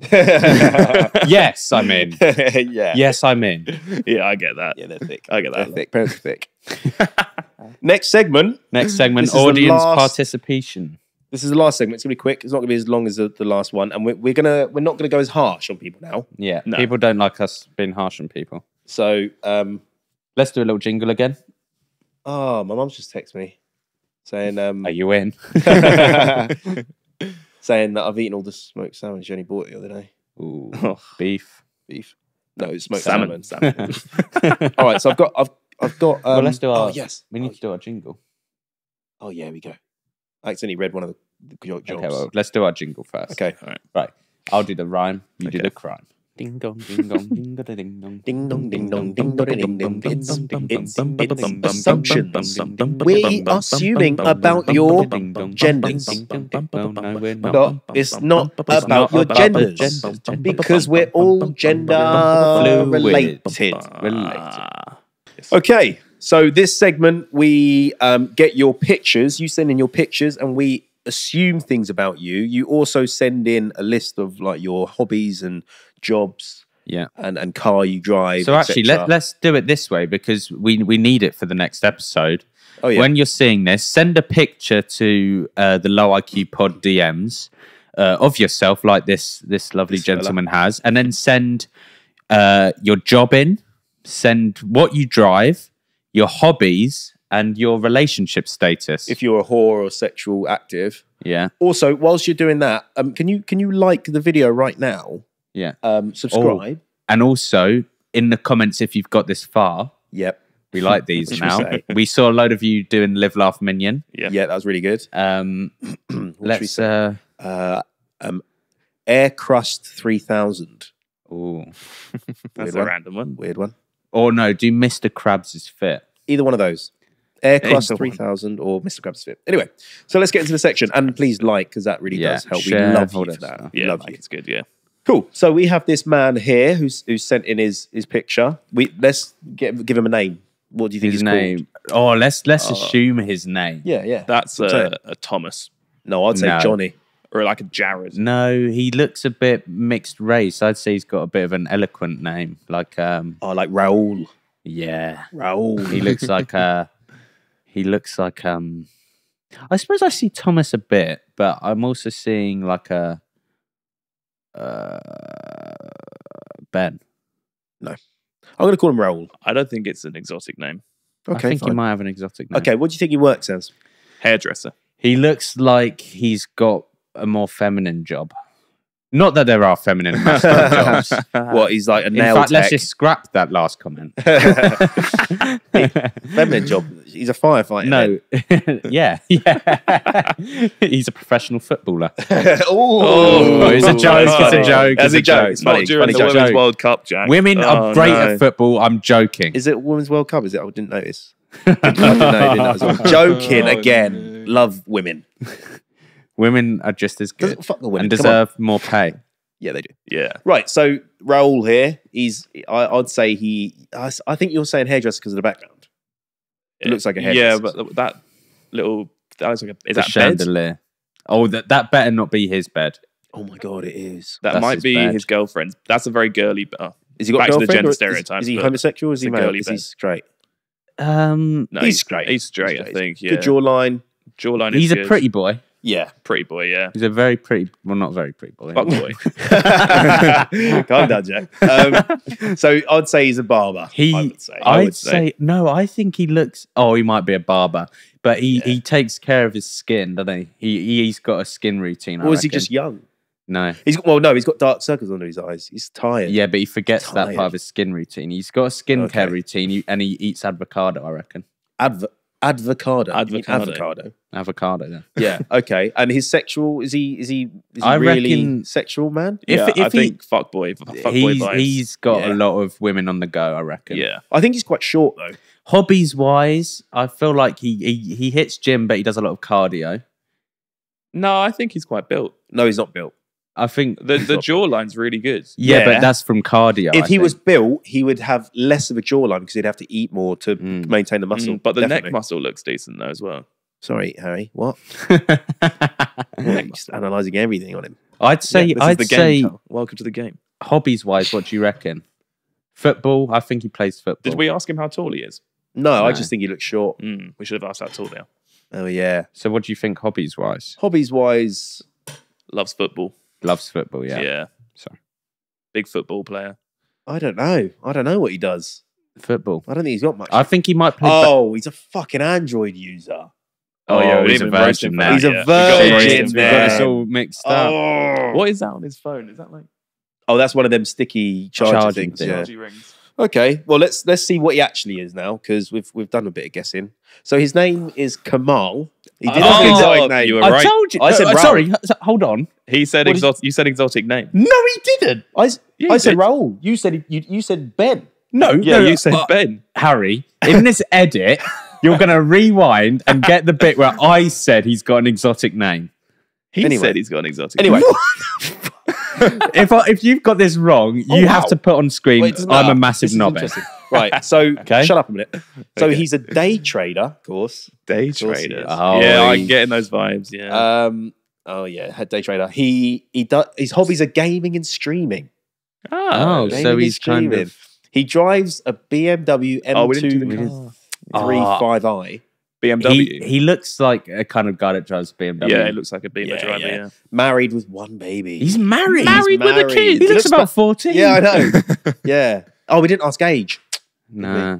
yes, I'm in. yeah. Yes, I'm in. yeah, I get that. Yeah, they're thick. I get They're that. thick. Parents are thick. Next segment. Next segment: This audience last- participation. This is the last segment. It's gonna be quick. It's not gonna be as long as the, the last one, and we're, we're gonna we're not gonna go as harsh on people now. Yeah, No. people don't like us being harsh on people. So, um, Let's do a little jingle again. oh, my mum's just texted me saying, um, Are you in? saying that I've eaten all the smoked salmon she only bought the other day. Ooh, Oh. beef. Beef. No, it's smoked salmon. Salmon. Salmon. All right, so I've got, I've, I've got. Um, well, let's do our. Oh yes. We oh, need to do our jingle. Oh yeah, we go. I accidentally read one of the jobs. Okay, well, let's do our jingle first. Okay. All right. Right. I'll do the rhyme. You do the crime. Ding dong, ding dong, ding dong, ding dong. Ding dong, ding dong, ding dong, ding dong. It's, it's, it's assumptions. We are assuming about your genders. No, we're not. No, it's not about your genders. Because we're all gender related. Related. Okay, so this segment we um, get your pictures. You send in your pictures, and we assume things about you. You also send in a list of like your hobbies and jobs Yeah. and, and car you drive. So actually, let, let's do it this way because we we need it for the next episode. oh yeah, When you're seeing this, send a picture to uh, the Low IQ Pod DMs uh, of yourself, like this this lovely This fella. gentleman has, and then send uh, your job in, send what you drive, your hobbies, and your relationship status. if you're a whore or sexual active. yeah, Also, whilst you're doing that, um, can you can you like the video right now? yeah, Um, subscribe. and also in the comments if you've got this far. Yep. We like these Should we now. We saw a load of you doing live, laugh, minion. Yeah. Yeah, that was really good. Um, What should we let's. Uh, Uh, um, Air Crust three thousand. ooh. That's Weird a one. random one. Weird one. Or no, do Mr. Krabs is fit? Either one of those. Air Crust 3000 or Mr. Krabs Fit. Anyway, so let's get into the section. And please like, because that really Yeah, does help. share, we love all you that for that. Yeah, love like you. it's good. Yeah. Cool. So we have this man here who's who's sent in his his picture. We let's get give him a name. What do you think His he's name. Oh, let's let's Uh, assume his name. Yeah, yeah. That's a, a Thomas No, I'd say No. Johnny. or like a Jared. No, he looks a bit mixed race. I'd say he's got a bit of an eloquent name. Like, um, Oh, like Raoul. yeah, Raoul. he looks like uh He looks like um. I suppose I see Thomas a bit, but I'm also seeing like a uh, Ben. No. I'm going to call him Raoul. I don't think it's an exotic name. Okay, I think he might have an exotic name. Okay, what do you think he works as? Hairdresser. He looks like he's got a more feminine job. Not that there are feminine and masculine jobs. what, he's like a In nail fact, let's tech? just scrap that last comment. Feminine job. He's a firefighter. no, yeah, yeah. he's a professional footballer. oh, it's a joke, it's a joke, That's it's a joke. It's Not funny, during funny the joke. Women's joke. World Cup, Jack. Women Oh, are great no. at football. I'm joking. Is it Women's World Cup? Is it? I didn't notice. I didn't know, didn't know as well. Joking Oh, again. Love women. Women are just as good Doesn't fuck the women. and Come on. deserve more pay. Yeah, they do. Yeah. Right. So Raoul here. He's. I, I'd say he. I, s- I think you're saying hairdresser because of the background. It looks like a hairdresser. Yeah, hairdresser. but that little that looks like a is The that bed? chandelier. Oh, that that better not be his bed. Oh my god, it is. That That's might his be bed. his girlfriend's. That's a very girly. Uh, Is he got Back a to the girlfriend? gender or is- stereotypes, Is, he but homosexual? Or is he it's a male? girly Is he bed. straight? Um, no, He's straight. He's straight, Straight. I think. Yeah. Good jawline. Jawline. he's is a good. pretty boy. Yeah. pretty boy. Yeah. He's a very pretty. Well, not very pretty boy. Fuck boy. Calm down, Jack. Um, so I'd say he's a barber. He, I would say. I I'd say. say. no. I think he looks. Oh, he might be a barber, but he, he takes care of his skin, doesn't he? He he's got a skin routine. I or is he just young? no? He's well, no, he's got dark circles under his eyes. He's tired. Yeah, but he forgets that part of his skin routine. He's got a skincare Okay. routine, and he eats avocado. I reckon advocado. You Advocado. Avocado. avocado. Then. Yeah. Okay. And his sexual is he is he is he I really reckon- sexual man? If- yeah, if I he- think fuck boy. Fuck boy he's vibes. he's got Yeah. a lot of women on the go. I reckon. yeah. I think he's quite short though. Hobbies wise, I feel like he, he he hits gym, but he does a lot of cardio. No, I think he's quite built. No, he's not built. I think. The the jawline's really good. Yeah, Yeah. but that's from cardio. if I he was built, he would have less of a jawline because he'd have to eat more to Mm. maintain the muscle. Mm, but the Definitely. neck muscle looks decent though as well. Sorry, Harry. What? You're just analysing everything on him. I'd say Yeah, I'd say game. Welcome to the game. hobbies wise, what do you reckon? Football. I think he plays football. Did we ask him how tall he is? No, I just think he looks short. Mm, we should have asked how tall now. Oh yeah. So what do you think hobbies wise? Hobbies wise, Loves football. Loves football. Yeah. Yeah. So Big football player. I don't know. I don't know what he does. Football. I don't think he's got much. I think he might play. ba- oh, he's a fucking Android user. Oh, yeah, oh, he's a even roast virgin for now. that He's a yet. Virgin, roasted We've got that. man. all mixed up. Oh. What is that on his phone? Is that like Oh, that's one of them sticky charger Charging things. Yeah. chargy rings? Okay. Well, let's let's see what he actually is now because we've we've done a bit of guessing. So his name is Kamal. He did Oh, exotic name. you were I right. told you. I said uh, sorry. Hold on. He said What exotic. You said exotic name. No, he didn't. I, s- Yeah, I said did. Raoul. You said you, you said Ben. No, Yeah, no, you said uh, Ben. Harry. In this edit, you're going to rewind and get the bit where I said he's got an exotic name. He Anyway. said he's got an exotic. Anyway, If I, if you've got this wrong, you Oh, have to put on screen. Wait, it doesn't I'm a massive This is knobhead. Right. So Okay. shut up a minute. So Okay. he's a day trader, of course. day course he trader. Oh, yeah, he- I'm getting those vibes. Yeah. Um. Oh yeah, head day trader. He he does his hobbies are gaming and streaming. Oh, Gaming so and he's kind of. He drives a BMW oh, we didn't do the M2 car. 35i. BMW. He, he looks like a kind of guy that drives BMW. yeah, it looks like a Beamer Yeah, driver. yeah. Yeah. Married with one baby. He's married. Married with a kid. He He looks looks about 14. yeah, I know. yeah. Oh, we didn't ask age. Nah.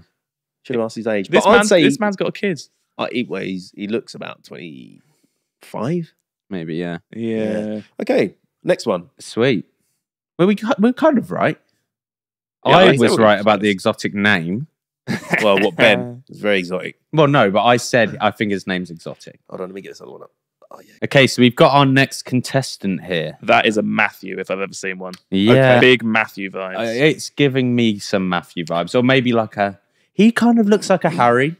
Should have asked his age. This but man, I'd say this man's got a kid. uh, he, well, he's, he looks about 25. Maybe, yeah. Yeah. Okay, next one. Sweet. Well, we, we're kind of right. Yeah, I I was right about the exotic name. Well, what Ben? It's very exotic. Well, no, but I said I think his name's exotic. Hold on, let me get this other one up. Oh, yeah. Okay, so we've got our next contestant here. That is a Matthew if I've ever seen one. Yeah. Big Matthew vibes. Uh, it's giving me some Matthew vibes, or maybe like a. He kind of looks like a Harry,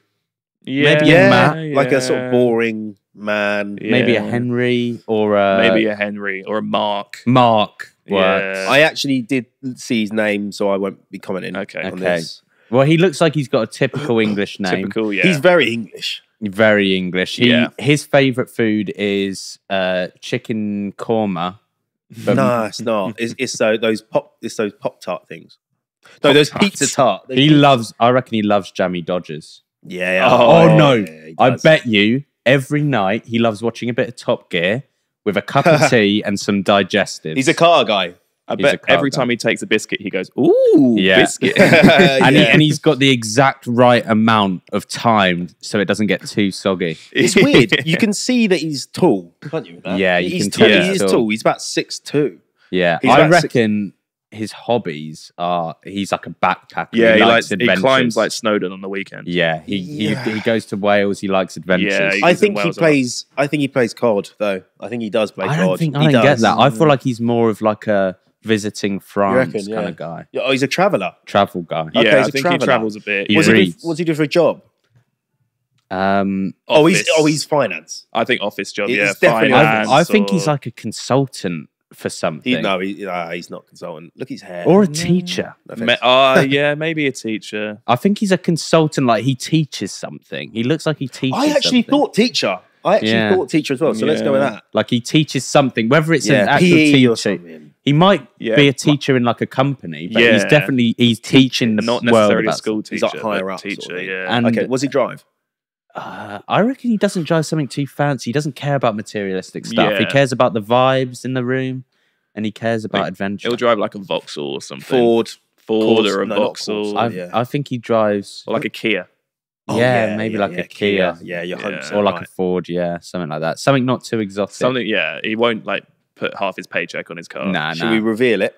yeah, maybe a Yeah, Matt, like a sort of boring man. maybe a Henry, or a maybe a Henry or a Mark. Mark. Yeah. works. I actually did see his name, so I won't be commenting Okay. on Okay. this. Well, he looks like he's got a typical English name. Typical, yeah. He's very English. Very English. He, Yeah. His favorite food is uh, chicken korma. But no, it's not. It's, it's so those pop. It's those pop tart things. No, those Pop-Tarts. pizza tart. He loves. I reckon he loves Jammie Dodgers. Yeah. Oh, Oh, no. yeah, I bet you every night he loves watching a bit of Top Gear with a cup of tea and some digestives. he's a car guy. I bet every guy. time he takes a biscuit, he goes, "Ooh, Yeah. biscuit." and, he, and he's got the exact right amount of time so it doesn't get too soggy. It's weird. You can see that he's tall, can't you? that? Yeah, you he's can tall. tell He he's tall. tall. He's about six two. Yeah, He's I about six- reckon his hobbies are he's like a backpacker. yeah, he, likes, he adventures. climbs like Snowdon on the weekend. Yeah, he, Yeah. he he goes to Wales. He likes adventures. Yeah, he- I think he Wales a lot. plays. I think he plays COD though. I think he does play I COD. don't think I don't get that. I feel like he's more of like a visiting France reckon, kind yeah. of guy, Yeah, Oh, he's a traveller. travel guy. Yeah, Okay, I he's a think traveller. he travels a bit. He What's yeah. he, do, what's he do for a job? Um, Oh, he's oh he's finance. I think office job. He's yeah, definitely finance I, I think he's like a consultant for something, He, no, he, nah, he's not consultant. Look at his hair. or a teacher. No Me- uh, yeah, maybe a teacher. I think he's a consultant. Like he teaches something. He looks like he teaches. I actually something. thought teacher. I actually Yeah. thought teacher as well. So let's go with that. like he teaches something. Whether it's an Yeah, actual PE or teacher, something. He might Yeah. be a teacher in like a company, but he's definitely he's teaching the Not world necessarily a about school He's teacher. like higher but up sort of teacher. yeah. And- okay, what's he drive? Uh, I reckon he doesn't drive something too fancy. He doesn't care about materialistic stuff. He cares about the vibes in the room, and he cares about Like, adventure. He'll drive like a Vauxhall or something. Ford. Ford Corsa- or a no, Vauxhall. I, yeah. I think he drives, or like a Kia. Oh, yeah, maybe like a Kia, Yeah, you're Yeah. 100% or like a. Ford, yeah, something like that. Something not too exotic. Something, yeah. He won't like put half his paycheck on his car. Nah, Should nah. we reveal it?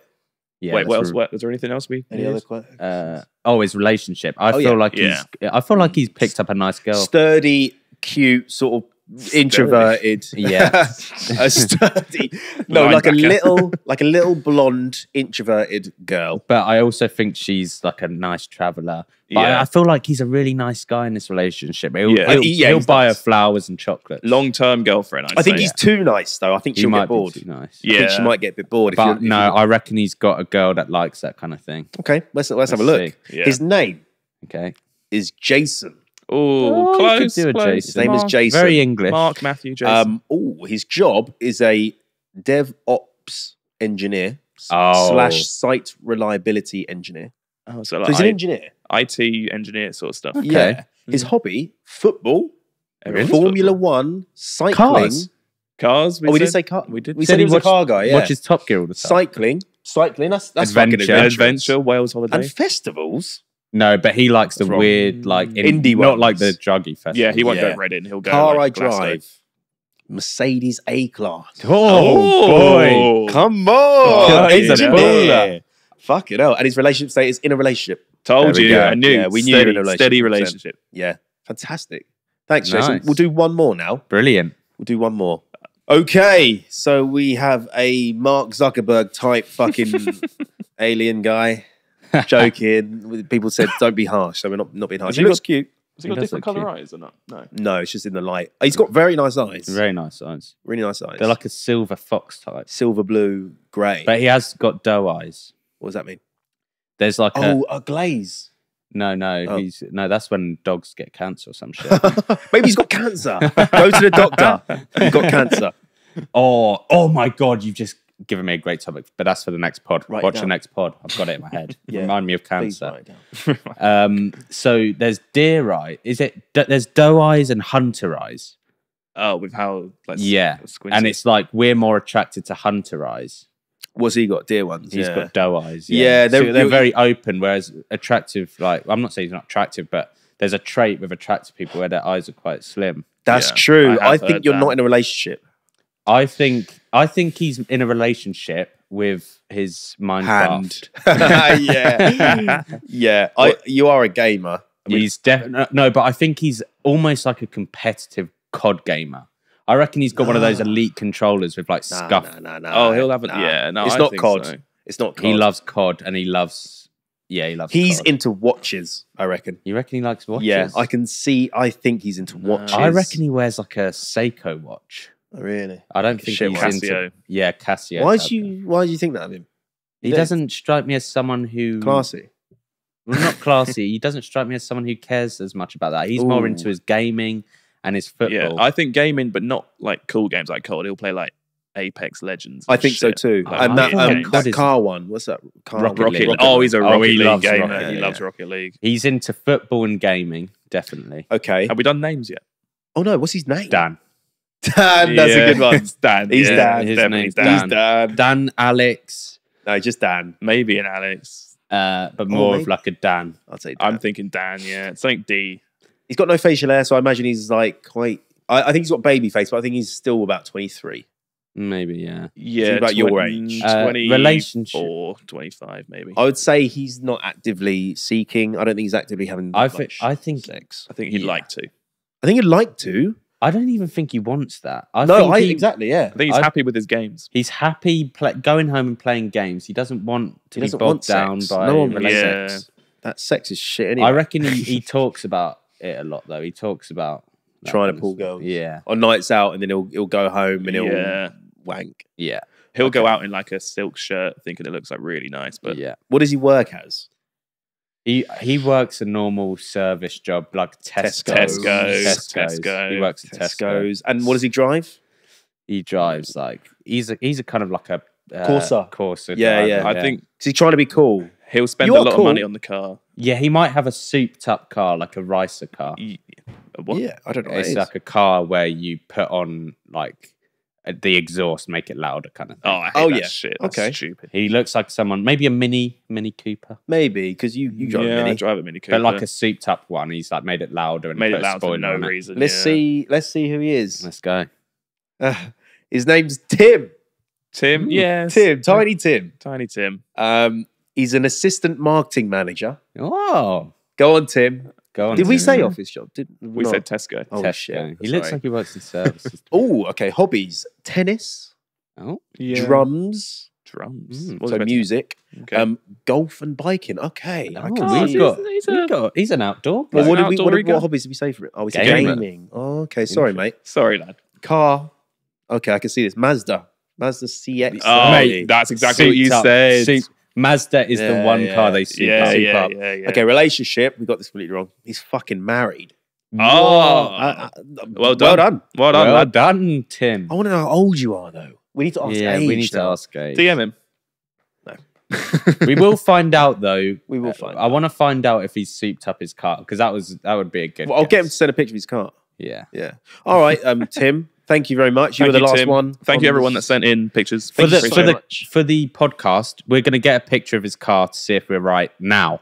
yeah, Wait, what else? re- What, was there anything else we? Any other questions? Uh, oh, his relationship. I Oh, feel yeah. like Yeah. he's. I feel like he's picked up a nice girl. Sturdy, cute, sort of introverted. Yeah. a sturdy. No, like a little, like a little blonde introverted girl. but I also think she's like a nice traveler. But I, Yeah. I feel like he's a really nice guy in this relationship. He'll, Yeah. he'll, Yeah, he'll buy nice. her flowers and chocolates. Long term girlfriend. I'd I think he's too nice, though. I think she'll might get bored. nice. I think she might get a bit bored. If But no, I reckon he's got a girl that likes that kind of thing. okay, let's let's have a Let's look. Yeah. His name Okay. is Jason. Oh, Oh, you close. do close. Jason. His name is Jason. Very English. Mark Matthew Jason. Um, oh, his job is a DevOps engineer Oh. slash site reliability engineer. oh, so So like he's an engineer. IT engineer sort of stuff. Okay. Yeah. His hobby: football, Everyone's Formula football. One, cycling. Cars. cars. Oh, we did said? say car. We did. We Said said he was a car guy. Yeah. Watches Top Gear all the time. cycling, cycling. That's that's Adventure. adventurous. Adventure, Wales holiday. and festivals. No, but he likes the wrong. weird, like in, Indie not like the druggy festival. Yeah, he won't Yeah. go Reading. He'll go. Car like, I Glasgow. drive. Mercedes A Class. Oh, oh boy! Oh. Come on. Oh, he's a baller. Fuck it out. And his relationship status is in a relationship. Told you. go. I knew. Yeah, we knew steady, in a relationship, steady relationship. Yeah. Fantastic. Thanks, Jason. Nice. We'll do one more now. Brilliant. We'll do one more. Okay. So we have a Mark Zuckerberg type fucking alien guy. Joking. People said don't be harsh. So we're not, not being harsh. He he looks cute. Has he He got does different colour cute. eyes or not? No. No, it's just in the light. He's got very nice eyes. Very nice eyes. really nice eyes. They're like a silver fox type, silver, blue, grey. but he has got doe eyes. what does that mean? There's like a Oh, a glaze. no, no. Oh. He's no. That's when dogs get cancer or some shit. Maybe he's got cancer. Go to the doctor. You've got cancer. oh, oh my god! You've just given me a great topic, but that's for the next pod. Write it Watch the next pod. I've got it in my head. Yeah. Remind me of cancer. write it down. Um, so there's deer eye. Is it? d- There's doe eyes and hunter eyes. Oh, with how like Yeah, and it's like we're more attracted to hunter eyes. What's he got? Deer ones. He's yeah. got doe eyes. Yeah, Yeah, they're- they're, they're very open. Whereas attractive, like I'm not saying he's not attractive, but there's a trait with attractive people where their eyes are quite slim. That's Yeah, true. I I, think you're that. not in a relationship. I think I think he's in a relationship with his mind Hand. yeah. yeah. I, you are a gamer. He's def- no, no, but I think he's almost like a competitive COD gamer. I reckon he's got one of those elite controllers with like Nah, scuff. nah, nah, nah, Oh, he'll have it. Yeah, no, it's I not COD. so. It's not COD. He loves COD and he loves. Yeah, he loves. He's COD. into watches, I reckon. You reckon he likes watches? Yeah, I can see. I think he's into No. watches. I reckon he wears like a Seiko watch. Really? I don't think Shit he's watch. into. Yeah, Casio. Why type do you? Why do you think that of him? He Yeah. doesn't strike me as someone who Classy. Well, not classy. he doesn't strike me as someone who cares as much about that. He's more Ooh. into his gaming and his football. Yeah, I think gaming, but not like cool games like COD. He'll play like Apex Legends. I and think so shit. too. Oh, and that, think um, COD that is- car one. What's that? Car Rocket one? Rocket. League. oh, he's a Oh, Rocket he League loves gamer. Rocket he League, loves yeah. Rocket League. He's into football and gaming, definitely. Okay. Have we done names yet? Oh no, what's his name? Dan. Dan. That's Yeah, a good one. It's Dan. He's yeah, Dan. it's His definitely name's Dan. He's Dan. Dan, Alex, No, just Dan. Maybe an Alex. uh, but more of like a Dan. I'll say Dan. I'm thinking Dan. Yeah, it's like D. he's got no facial hair, so I imagine he's like quite. I, I think he's got baby face, but I think he's still about twenty three. Maybe, yeah. Yeah, about your age. Uh, 24, relationship. 25 maybe. I would say he's not actively seeking. I don't think he's actively having. I like, think- I think- sex. I think he'd Yeah. like to. I think he'd like to. I don't even think he wants that. I no, think I he- exactly. Yeah. I think he's I- happy with his games. He's happy play, going home and playing games. He doesn't want to He be bogged down sex. by No one. Yeah. sex. That sex is shit. Anyway. I reckon he, he talks about it a lot though. He talks about that Trying to pull girls. Yeah, on nights out, and then he'll he'll go home and he'll Yeah. wank. yeah, He'll go out in like a silk shirt thinking it looks like really nice, but yeah. What does he work as? He he works a normal service job like Tesco. Tesco's, Tesco's. Tesco. He works at Tesco. Tesco's. And what does he drive? He drives like he's a he's a kind of like a uh, Corsa. Corsa. Yeah, driver, yeah. I think Is he trying to be cool? he'll spend You a are lot cool. of money on the car. Yeah, he might have a souped up car like a ricer car. Y- What? Yeah, I don't know. What It's it is. like a car where you put on like the exhaust, make it louder, kind of. Oh, Thing. I hate Oh, that yeah. shit. That's Okay. stupid. He looks like someone, maybe a mini Mini Cooper, Maybe because you you drive yeah, a I mini. drive a Mini Cooper. but like a souped up one. He's like made it louder and made it a loud for no on it. reason. Let's yeah. see. Let's see who he is. Let's go. Uh, his name's Tim. Tim. Yeah, Tim. Tiny Tim. Tiny Tim. Um, he's an assistant marketing manager. Oh, Go on, Tim. Go on. Did we Tim. say office job? Did We not? said Tesco. Oh Tesco. shit! He looks like he works in services. Oh, okay. Hobbies: tennis, oh, drums, drums. Mm, so I meant to- music, Okay. um, golf and biking. Okay, Oh, can we've see. got, he's we've a- got, he's an outdoor. Well, bloke. what, did we, what, what hobbies did we say for it? Oh, we Gamer. gaming. Oh, okay, sorry, mate. Sorry, lad. Car. Okay, I can see this. Mazda. Mazda CX. Oh, Mate, that's exactly what you Souped up. said. Soup- Mazda is Yeah, the one yeah. car they soup yeah, up. yeah, up. yeah, yeah. Okay, relationship. We got this completely wrong. He's fucking married. Oh, Uh, uh, well done. Well done. well done, Well done, Tim. I want to know how old you are, though. We need to ask yeah, age. we need to ask age. DM him. No. we will find out though. We will find I want to find out if he's souped up his car because that was that would be a good. Well, I'll get him to send a picture of his car. Yeah. Yeah. All right, um, Tim. Thank you very much. You Thank were the you, last Tim. one. Thank on you, everyone that sent in pictures. For the you for so the much. for the podcast, we're going to get a picture of his car to see if we're right now.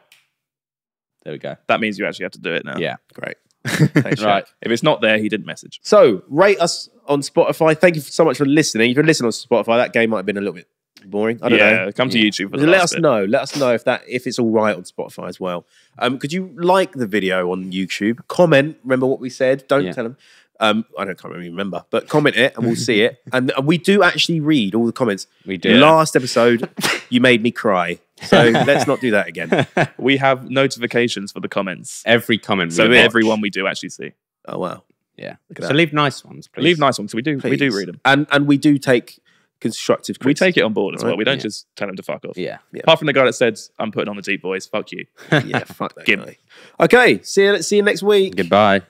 There we go. That means you actually have to do it now. Yeah. Great. Thanks, Right. If it's not there, he didn't message. So rate us on Spotify. Thank you so much for listening. If you're listening on Spotify, that game might have been a little bit boring. I don't yeah, know. come to Yeah. YouTube for the Let last us bit. know. Let us know if that if it's all right on Spotify as well. Um, could you like the video on YouTube? Comment. Remember what we said. Don't Yeah. tell them. Um, I don't can't really remember, but comment it and we'll see it. And, and we do actually read all the comments. We do. Last episode, you made me cry. So let's not do that again. We have notifications for the comments. Every comment. So we watch. everyone we do actually see. Oh wow. Yeah. So that. leave nice ones, please. Leave nice ones. We do we do read them. And and we do take constructive. We take it on board as well. We don't Yeah. just tell them to fuck off. Yeah. Yeah. Apart from the guy that said, "I'm putting on the deep voice." Fuck you. Yeah, fuck that Gib. guy. Okay, see you. See you next week. Goodbye.